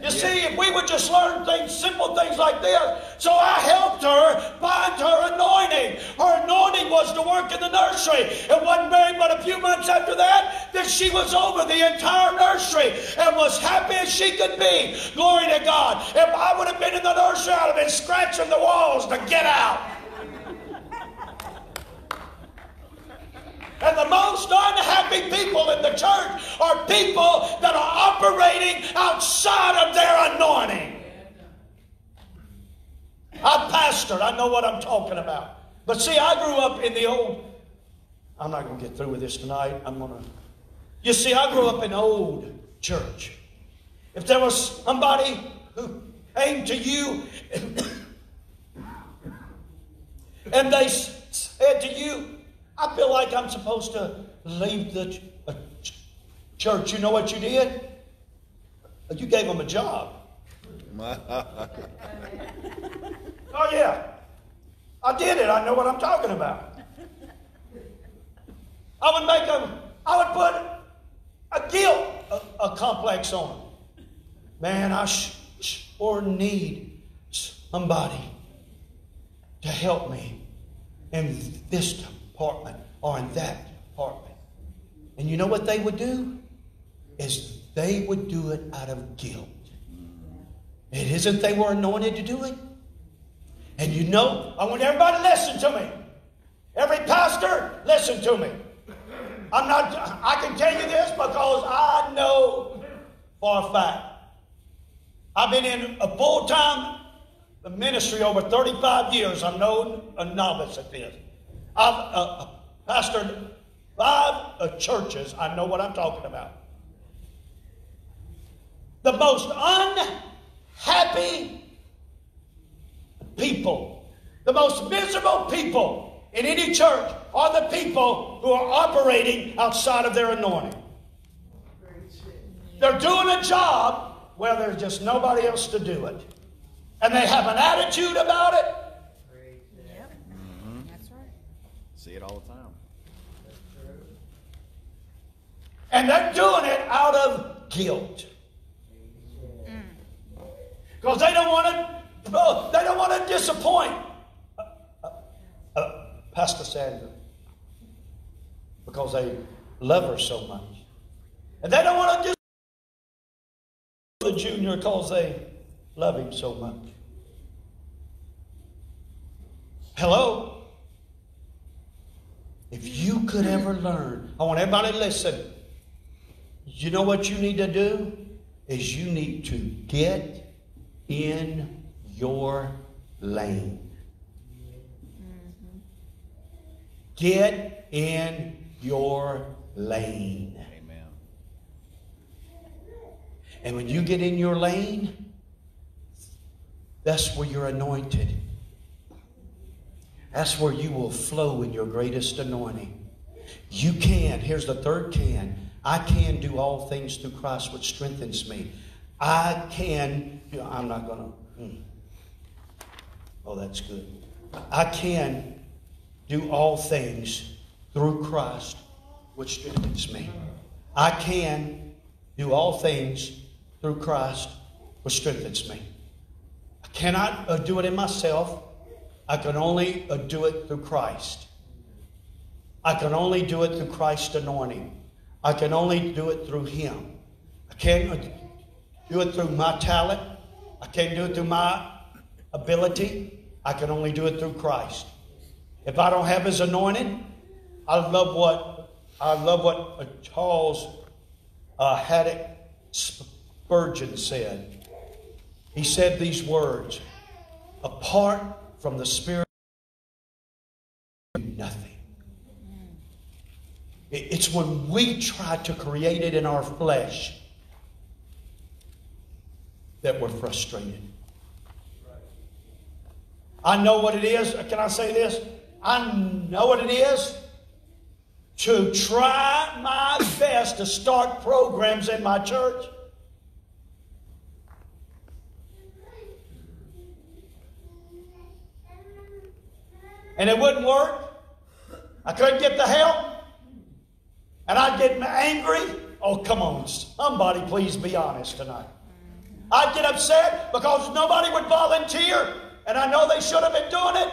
You see, if we would just learn things, simple things like this. So I helped her find her anointing. Her anointing was to work in the nursery. It wasn't very but a few months after that that she was over the entire nursery and was happy as she could be. Glory to God. If I would have been in the nursery, I'd have been scratching the walls to get out. And the most unhappy people in the church are people that are operating outside of their anointing. I pastored, I know what I'm talking about. But see, I grew up in the old. I'm not going to get through with this tonight. I'm going to. You see, I grew up in old church. If there was somebody who came to you and they said to you, I feel like I'm supposed to leave the ch- uh, ch- church. You know what you did? You gave them a job. oh, yeah. I did it. I know what I'm talking about. I would make them, I would put a guilt a, a complex on them. Man, I sure need somebody to help me in this department or in that apartment. And you know what they would do? Is they would do it out of guilt. It isn't they were anointed to do it. And you know, I want everybody to listen to me. Every pastor, listen to me. I'm not, I can tell you this because I know for a fact. I've been in a full time ministry over 35 years. I'm no a novice at this. I've uh, pastored five uh, churches. I know what I'm talking about. The most unhappy people, the most miserable people in any church are the people who are operating outside of their anointing. They're doing a job where there's just nobody else to do it. And they have an attitude about it.
Yep. That's right.
See it all the time.
And they're doing it out of guilt. Because they don't want to, they don't want to disappoint uh, uh, Pastor Sandra. Because they love her so much. And they don't want to disappoint the junior because they love him so much. Hello? If you could ever learn, I want everybody to listen. You know what you need to do? Is you need to get in your lane. Get in your lane.
Amen.
And when you get in your lane, that's where you're anointed. That's where you will flow in your greatest anointing. You can, here's the third can. I can do all things through Christ, which strengthens me. I can, you know, I'm not going to, hmm. oh, that's good. I can do all things through Christ, which strengthens me. I can do all things through Christ, which strengthens me. I cannot uh, do it in myself. I can only uh, do it through Christ. I can only do it through Christ's anointing. I can only do it through Him. I can't do it through my talent. I can't do it through my ability. I can only do it through Christ. If I don't have His anointing, I love what I love what uh, Charles uh, Haddon Spurgeon said. He said these words: "Apart from the Spirit, nothing." It's when we try to create it in our flesh that we're frustrated. I know what it is. Can I say this? I know what it is to try my best to start programs in my church. And it wouldn't work. I couldn't get the help. and I'd get angry. Oh, come on, somebody please be honest tonight. I'd get upset because nobody would volunteer, and I know they should have been doing it.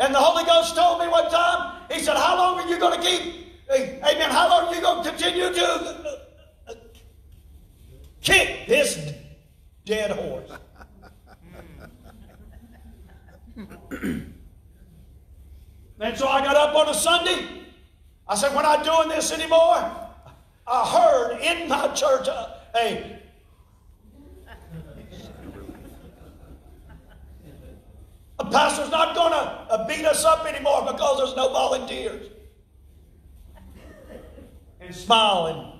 And the Holy Ghost told me one time, He said, How long are you going to keep? Amen. How long are you going to continue to kick this dead horse? and so I got up on a Sunday. I said, We're not doing this anymore. I heard in my church uh, a a pastor's not going to uh, beat us up anymore because there's no volunteers. And smiling.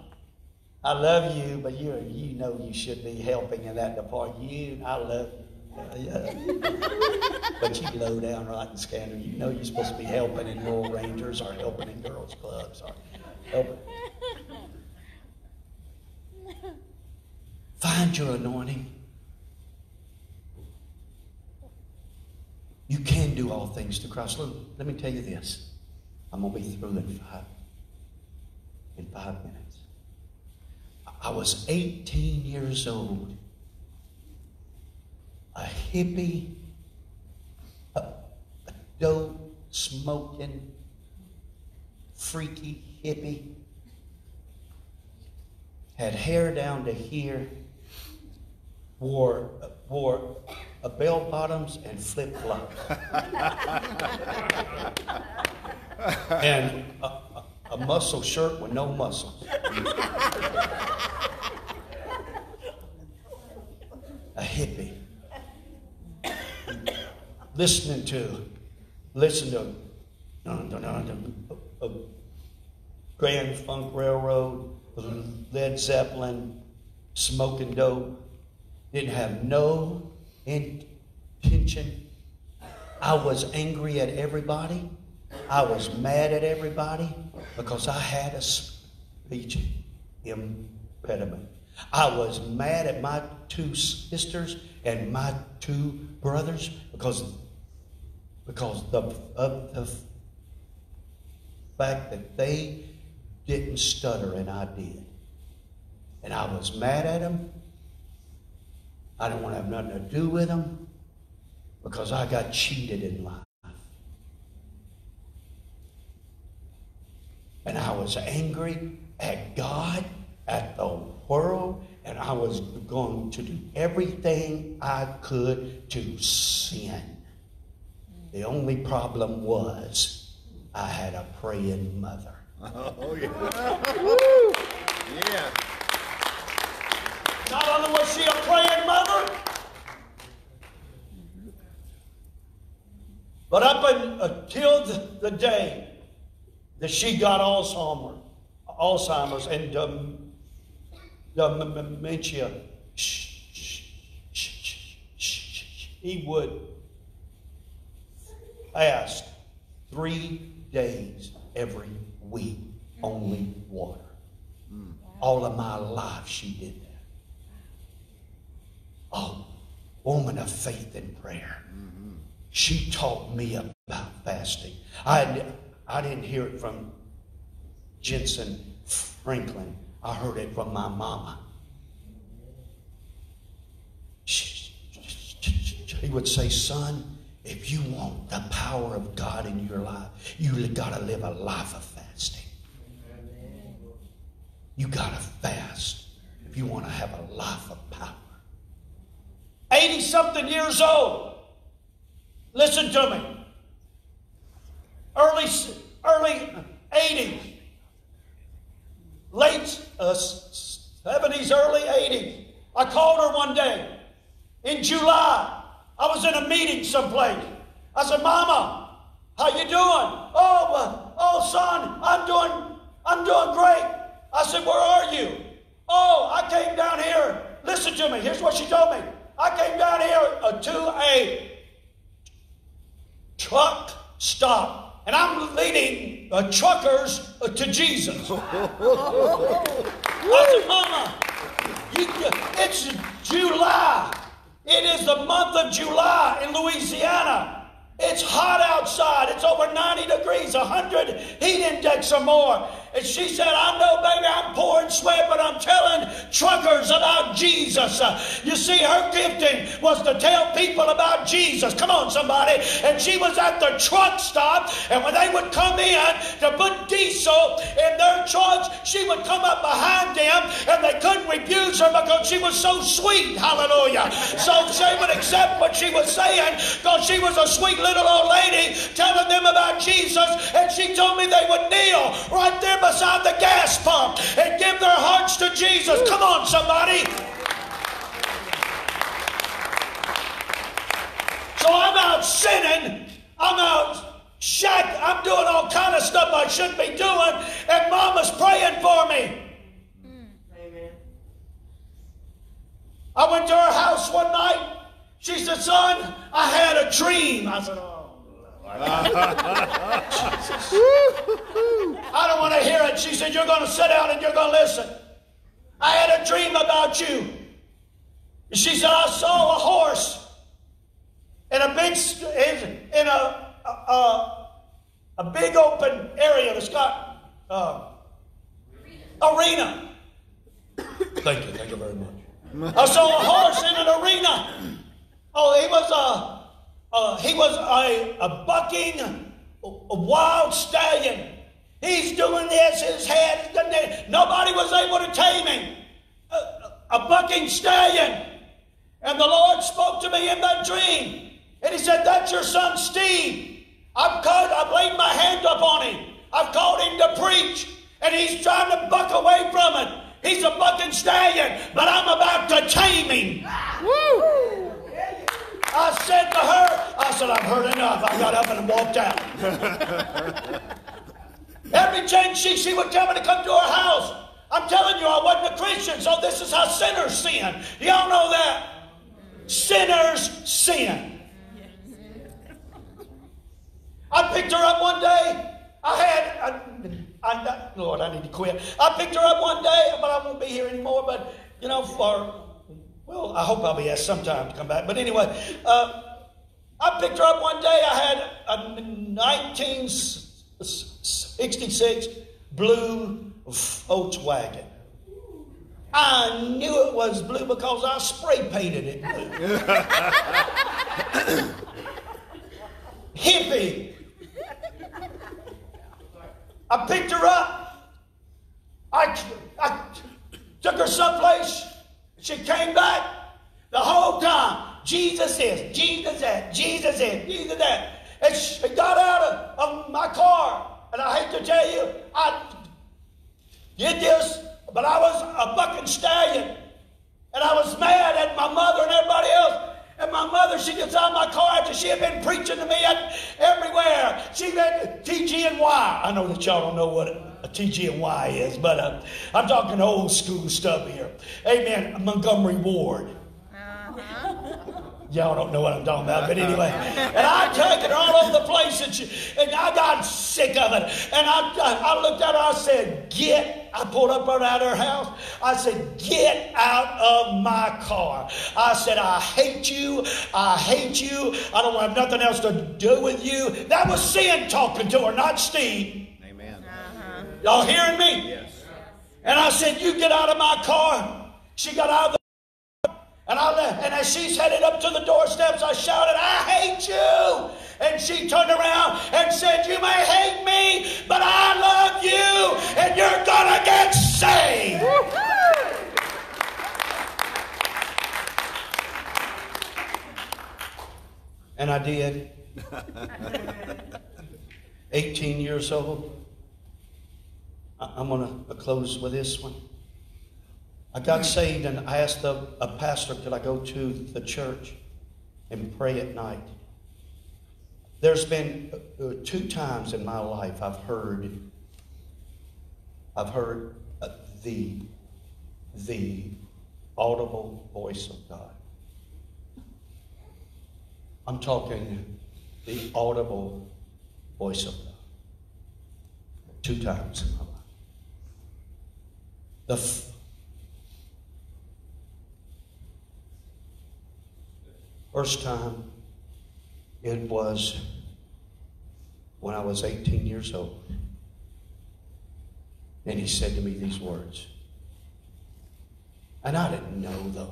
I love you, but you you know you should be helping in that department. You, I love you. Yeah. but you low down rotten scanner. You know you're supposed to be helping in Royal Rangers or helping in girls' clubs or helping. Find your anointing. You can do all things to Christ. Look, let me tell you this. I'm to be through in five, in five minutes. I was 18 years old, a hippie, a, a dope smoking, freaky hippie, had hair down to here, wore, wore a bell bottoms and flip flops. and a, a, a muscle shirt with no muscles. a hippie. Listening to, listen to dun, dun, dun, a, a Grand Funk Railroad, Led Zeppelin, smoking dope. Didn't have no intention. I was angry at everybody. I was mad at everybody because I had a speech impediment. I was mad at my two sisters and my two brothers because, because the, of the fact that they didn't stutter and I did. And I was mad at them. I didn't want to have nothing to do with them because I got cheated in life. And I was angry at God, at the world, and I was going to do everything I could to sin. The only problem was I had a praying mother.
Oh, yeah. yeah.
Not only was she a praying mother, but up until the, the day that she got Alzheimer's, Alzheimer's and um, dementia, he would fast three days every week, only water. All of my life she did that. Oh, woman of faith and prayer. She taught me about fasting. I, I didn't hear it from Jentezen Franklin. I heard it from my mama. He would say, son, if you want the power of God in your life, you got to live a life of fasting. You got to fast if you want to have a life of power. 80 something years old. Listen to me. Early, early 80s, late uh, 70s, early 80s. I called her one day in July. I was in a meeting someplace. I said, Mama, how you doing? Oh, oh, son, I'm doing, I'm doing great. I said, Where are you? Oh, I came down here. Listen to me. Here's what she told me. I came down here uh, to a truck stop, and I'm leading uh, truckers uh, to Jesus. I said, Mama, you, it's July. It is the month of July in Louisiana. It's hot outside. It's over 90 degrees. degrees, 100 heat index or more. And she said, I know, baby, I'm pouring sweat, but I'm telling truckers about Jesus. Uh, you see, her gifting was to tell people about Jesus. Come on, somebody. And she was at the truck stop, and when they would come in to put diesel in their trucks, she would come up behind them, and they couldn't refuse her because she was so sweet. Hallelujah. So they would accept what she was saying because she was a sweet little old lady telling them about Jesus, and she told me they would kneel right there beside the gas pump and give their hearts to Jesus. Come on, somebody. So I'm out sinning. I'm out shack. I'm doing all kind of stuff I shouldn't be doing, and Mama's praying for me.
Amen.
I went to her house one night. She said, "Son, I had a dream." I said, "Oh." I don't want to hear it. She said, You're going to sit down and you're going to listen. I had a dream about you. She said, I saw a horse in a big, in a, a, a, a big open area that's got uh, arena. Thank you, thank you very much. I saw a horse in an arena. Oh, he was a uh, he was a, a bucking, a, wild stallion. He's doing this, his head is. Nobody was able to tame him. A, a bucking stallion. And the Lord spoke to me in that dream. And he said, That's your son Steve. I've called, I've laid my hand up on him. I've called him to preach. And he's trying to buck away from it. He's a bucking stallion, but I'm about to tame him. Woo! I said to her, I said, I've heard enough. I got up and walked out. Every chance she, she would tell me to come to her house. I'm telling you, I wasn't a Christian, so this is how sinners sin. Y'all know that? Sinners sin. I picked her up one day. I had, I, I, Lord, I need to quit. I picked her up one day, but I won't be here anymore. But, you know, for well, I hope I'll be asked sometime to come back. But anyway, uh, I picked her up one day. I had a 1966 blue Volkswagen. I knew it was blue because I spray painted it blue. Hippie. I picked her up. I, I took her someplace she came back the whole time. Jesus is, Jesus that, Jesus is, Jesus that. And she got out of, of my car. And I hate to tell you, I did this, but I was a bucking stallion. And I was mad at my mother and everybody else. And my mother, she gets out of my car after she had been preaching to me everywhere. She went TG and Y. I know that y'all don't know what it a TG&Y is, but uh, I'm talking old school stuff here. Amen. Montgomery Ward. Y'all don't know what I'm talking about, but anyway. And I took it all over the place, and, she, and I got sick of it. And I, I, I looked at her, I said, Get. I pulled up right out of her house. I said, Get out of my car. I said, I hate you. I hate you. I don't have nothing else to do with you. That was sin talking to her, not Steve. Y'all hearing me? Yes. And I said, You get out of my car. She got out of the and I left, and as she's headed up to the doorsteps, I shouted, I hate you. And she turned around and said, You may hate me, but I love you, and you're gonna get saved. and I did. 18 years old. I'm going to close with this one. I got saved and I asked a, a pastor, could I go to the church and pray at night? There's been uh, two times in my life I've heard, I've heard uh, the, the audible voice of God. I'm talking the audible voice of God. Two times in my life. The f- first time it was when I was 18 years old. And he said to me these words. And I didn't know the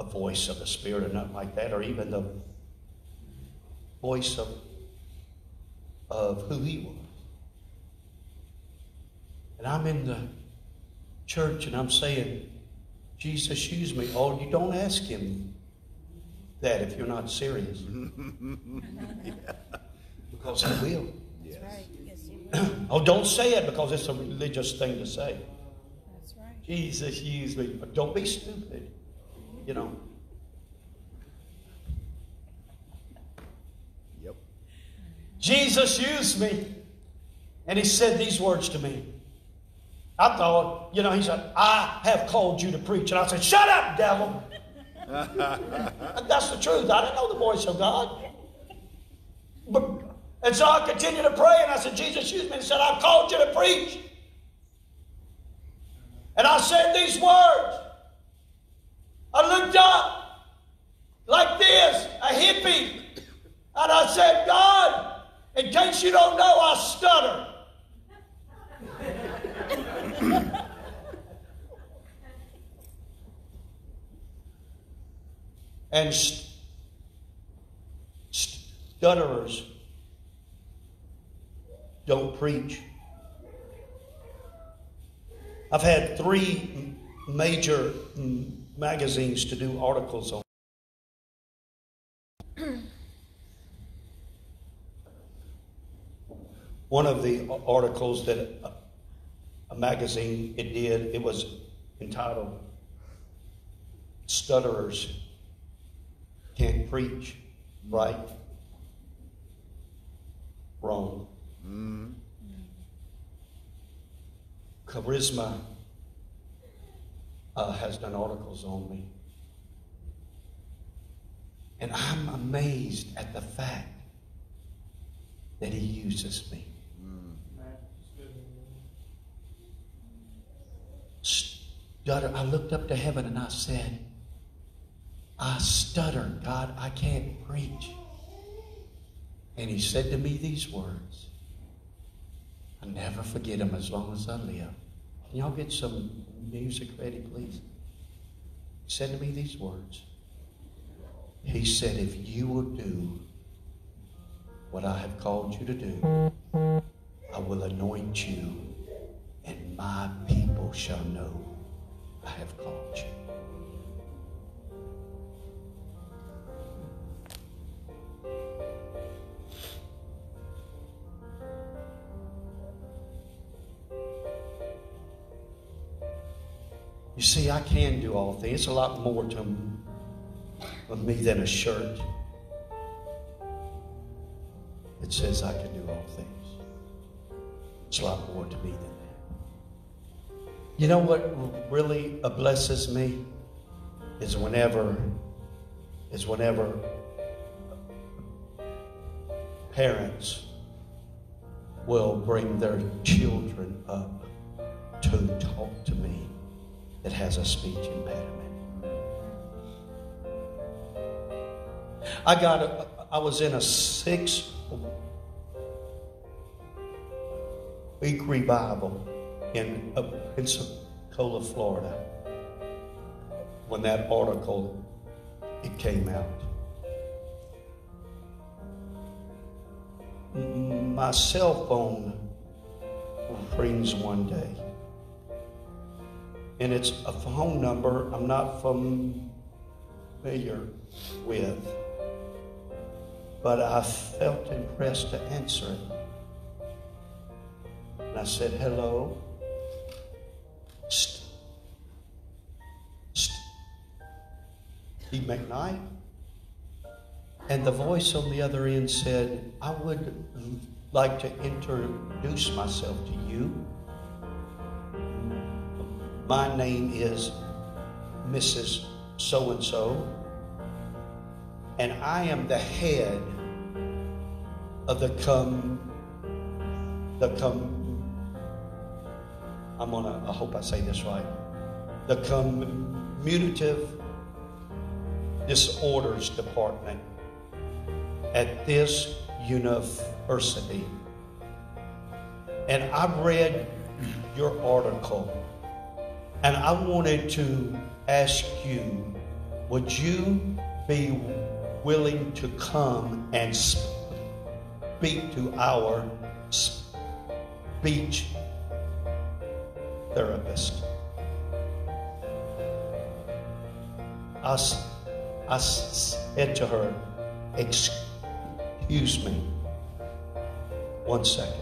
a voice of the Spirit or nothing like that, or even the voice of, of who he was. And I'm in the church and I'm saying, Jesus, use me. Oh, you don't ask him that if you're not serious. Because he will.
That's right. Yes, will.
Oh, don't say it because it's a religious thing to say.
That's right.
Jesus, use me. But don't be stupid. You know.
Yep.
Jesus used me. And he said these words to me. I thought, you know, he said, I have called you to preach. And I said, Shut up, devil. That's the truth. I didn't know the voice of God. But, and so I continued to pray, and I said, Jesus, use me. And he said, I've called you to preach. And I said these words. I looked up like this, a hippie. And I said, God, in case you don't know, I stutter. And st- stutterers don't preach. I've had three major magazines to do articles on. One of the articles that a, a magazine it did, it was entitled "Stutterers Can't Preach," right? Wrong. Charisma uh, has done articles on me. And I'm amazed at the fact that he uses me. Stutter. I looked up to heaven and I said, I stutter, God, I can't preach. And he said to me these words. I'll never forget them as long as I live. Can y'all get some music ready, please? He said to me these words. He said, If you will do what I have called you to do, I will anoint you, and my people shall know I have called you. You see, I can do all things. It's a lot more to me than a shirt. It says I can do all things. It's a lot more to me than that. You know what really blesses me is whenever is whenever parents will bring their children up to talk to me that has a speech impediment. I got a, I was in a six week revival in Pensacola, Florida when that article it came out. My cell phone rings one day and it's a phone number I'm not familiar with, but I felt impressed to answer it. And I said, Hello. St- St- Steve McKnight. And the voice on the other end said, I would like to introduce myself to you. My name is Mrs. So and so, and I am the head of the come, the come, I'm gonna, I hope I say this right, the commutative disorders department at this university and I've read your article, and I wanted to ask you would you be willing to come and speak to our speech therapist? I, I said to her, Excuse me, one second.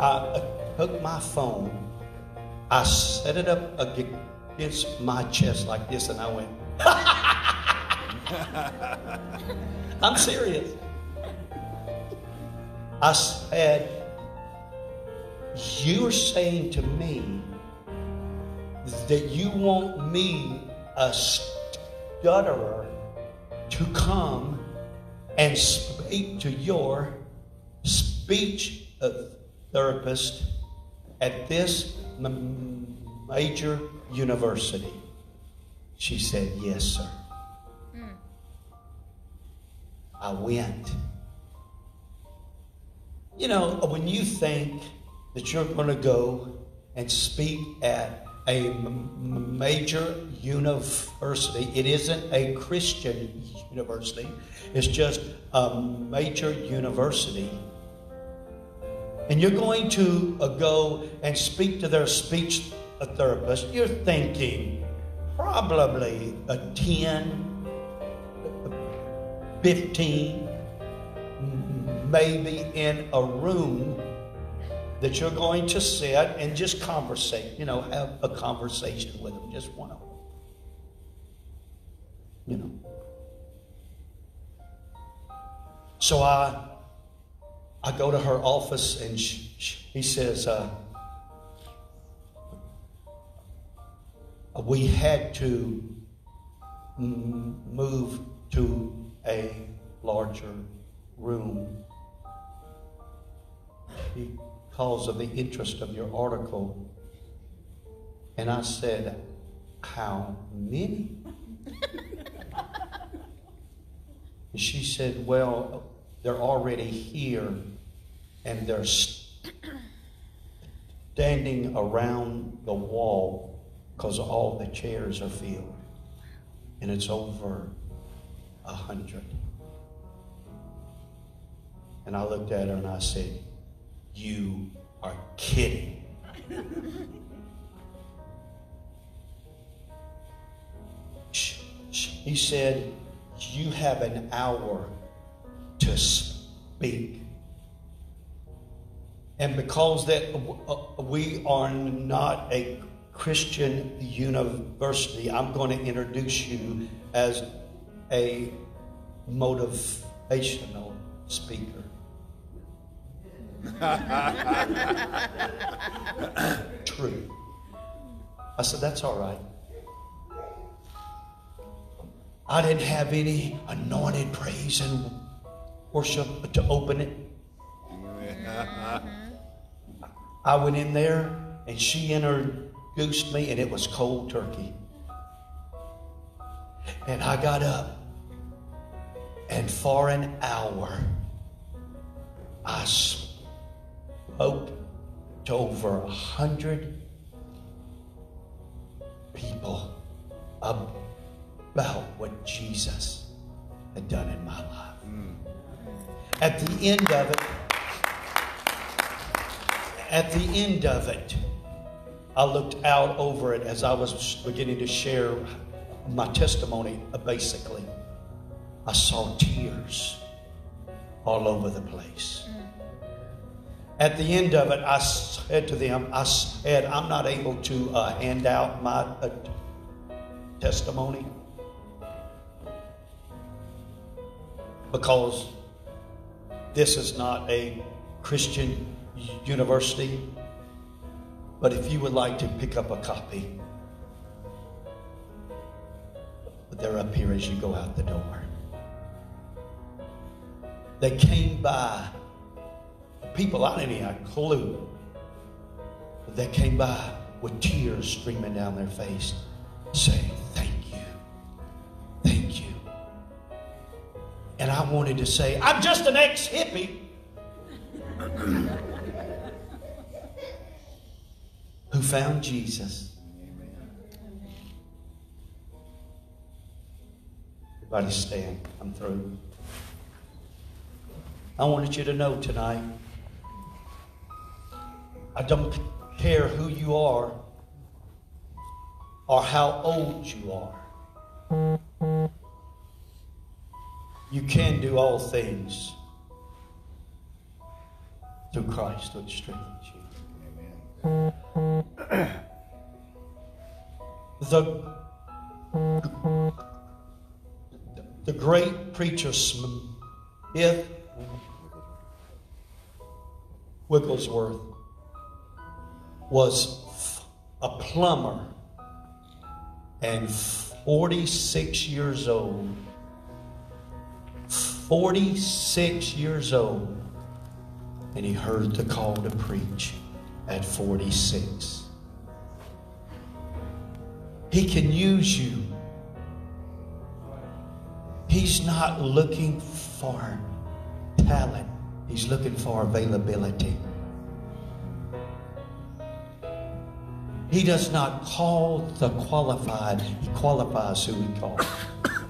I took my phone, I set it up against my chest like this, and I went, I'm serious. I said, You're saying to me that you want me, a stutterer, to come and speak to your speech therapist at this major university? She said, Yes, sir. Hmm. I went. You know, when you think that you're going to go and speak at a m- major university, it isn't a Christian university, it's just a major university. And you're going to uh, go and speak to their speech therapist, you're thinking probably a 10, 15, maybe in a room that you're going to sit and just conversate, you know, have a conversation with them, just one of them. You know. So I I go to her office and she, she says, uh, we had to move to a larger room because of the interest of your article. And I said, How many? And she said, Well, they're already here and they're standing around the wall because all the chairs are filled. And it's over a hundred. And I looked at her and I said, You are kidding. She said, You have an hour to speak. And because that we are not a Christian university, I'm going to introduce you as a motivational speaker. True. I said, That's all right. I didn't have any anointed praise and worship to open it. I went in there and she introduced me, and it was cold turkey. And I got up, and for an hour, I spoke to over a hundred people about what Jesus had done in my life. Mm. At the end of it, at the end of it, I looked out over it as I was beginning to share my testimony, basically. I saw tears all over the place. At the end of it, I said to them, I said, I'm not able to uh, hand out my uh, testimony because this is not a Christian university. But if you would like to pick up a copy, they're up here as you go out the door. They came by, people I didn't have a clue, but they came by with tears streaming down their face, saying, Thank you. Thank you. And I wanted to say, I'm just an ex hippie. who found Jesus. Everybody stand. I'm through. I wanted you to know tonight. I don't care who you are or how old you are. You can do all things through Christ which strengthens. The, the great preacher Smith Wigglesworth was a plumber and 46 years old. 46 years old. And he heard the call to preach at 46. He can use you. He's not looking for talent, he's looking for availability. He does not call the qualified, he qualifies who he calls.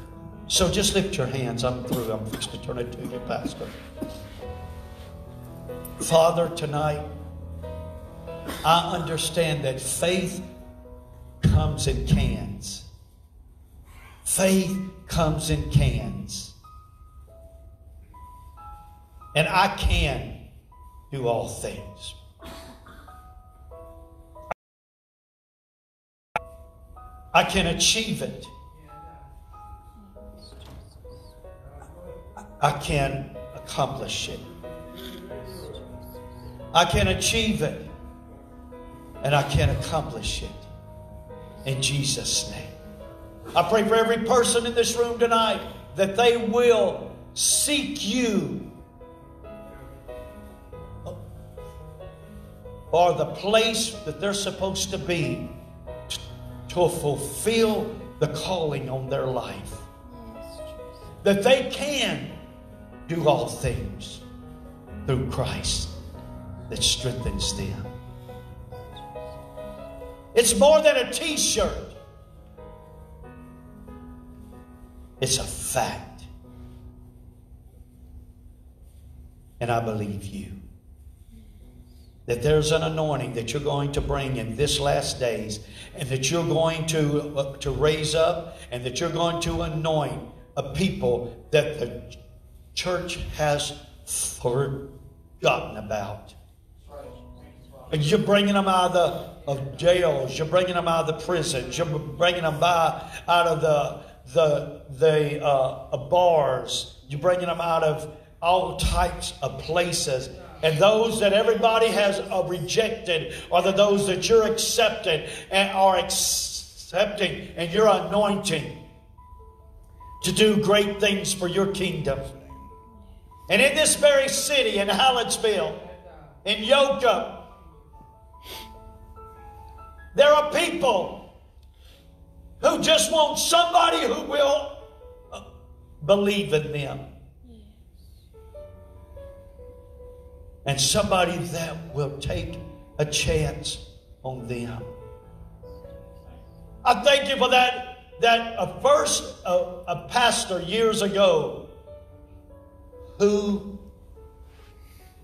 So just lift your hands. I'm through. I'm fixed to turn it to you, Pastor. Father, tonight, I understand that faith comes in cans. Faith comes in cans. And I can do all things. I can achieve it. I can accomplish it. I can achieve it. And I can accomplish it. In Jesus' name. I pray for every person in this room tonight that they will seek you for the place that they're supposed to be to fulfill the calling on their life. That they can do all things through Christ that strengthens them. It's more than a t shirt, it's a fact. And I believe you. That there's an anointing that you're going to bring in this last days, and that you're going to, uh, to raise up, and that you're going to anoint a people that the church has forgotten about. You're bringing them out of the of jails. You're bringing them out of the prisons. You're bringing them by out of the the the uh, bars. You're bringing them out of all types of places. And those that everybody has uh, rejected are the those that you're accepting and are accepting and you're anointing to do great things for your kingdom. And in this very city, in Hallettsville, in Yoakum, there are people who just want somebody who will uh, believe in them. And somebody that will take a chance on them. I thank you for that, that a first a, a pastor years ago who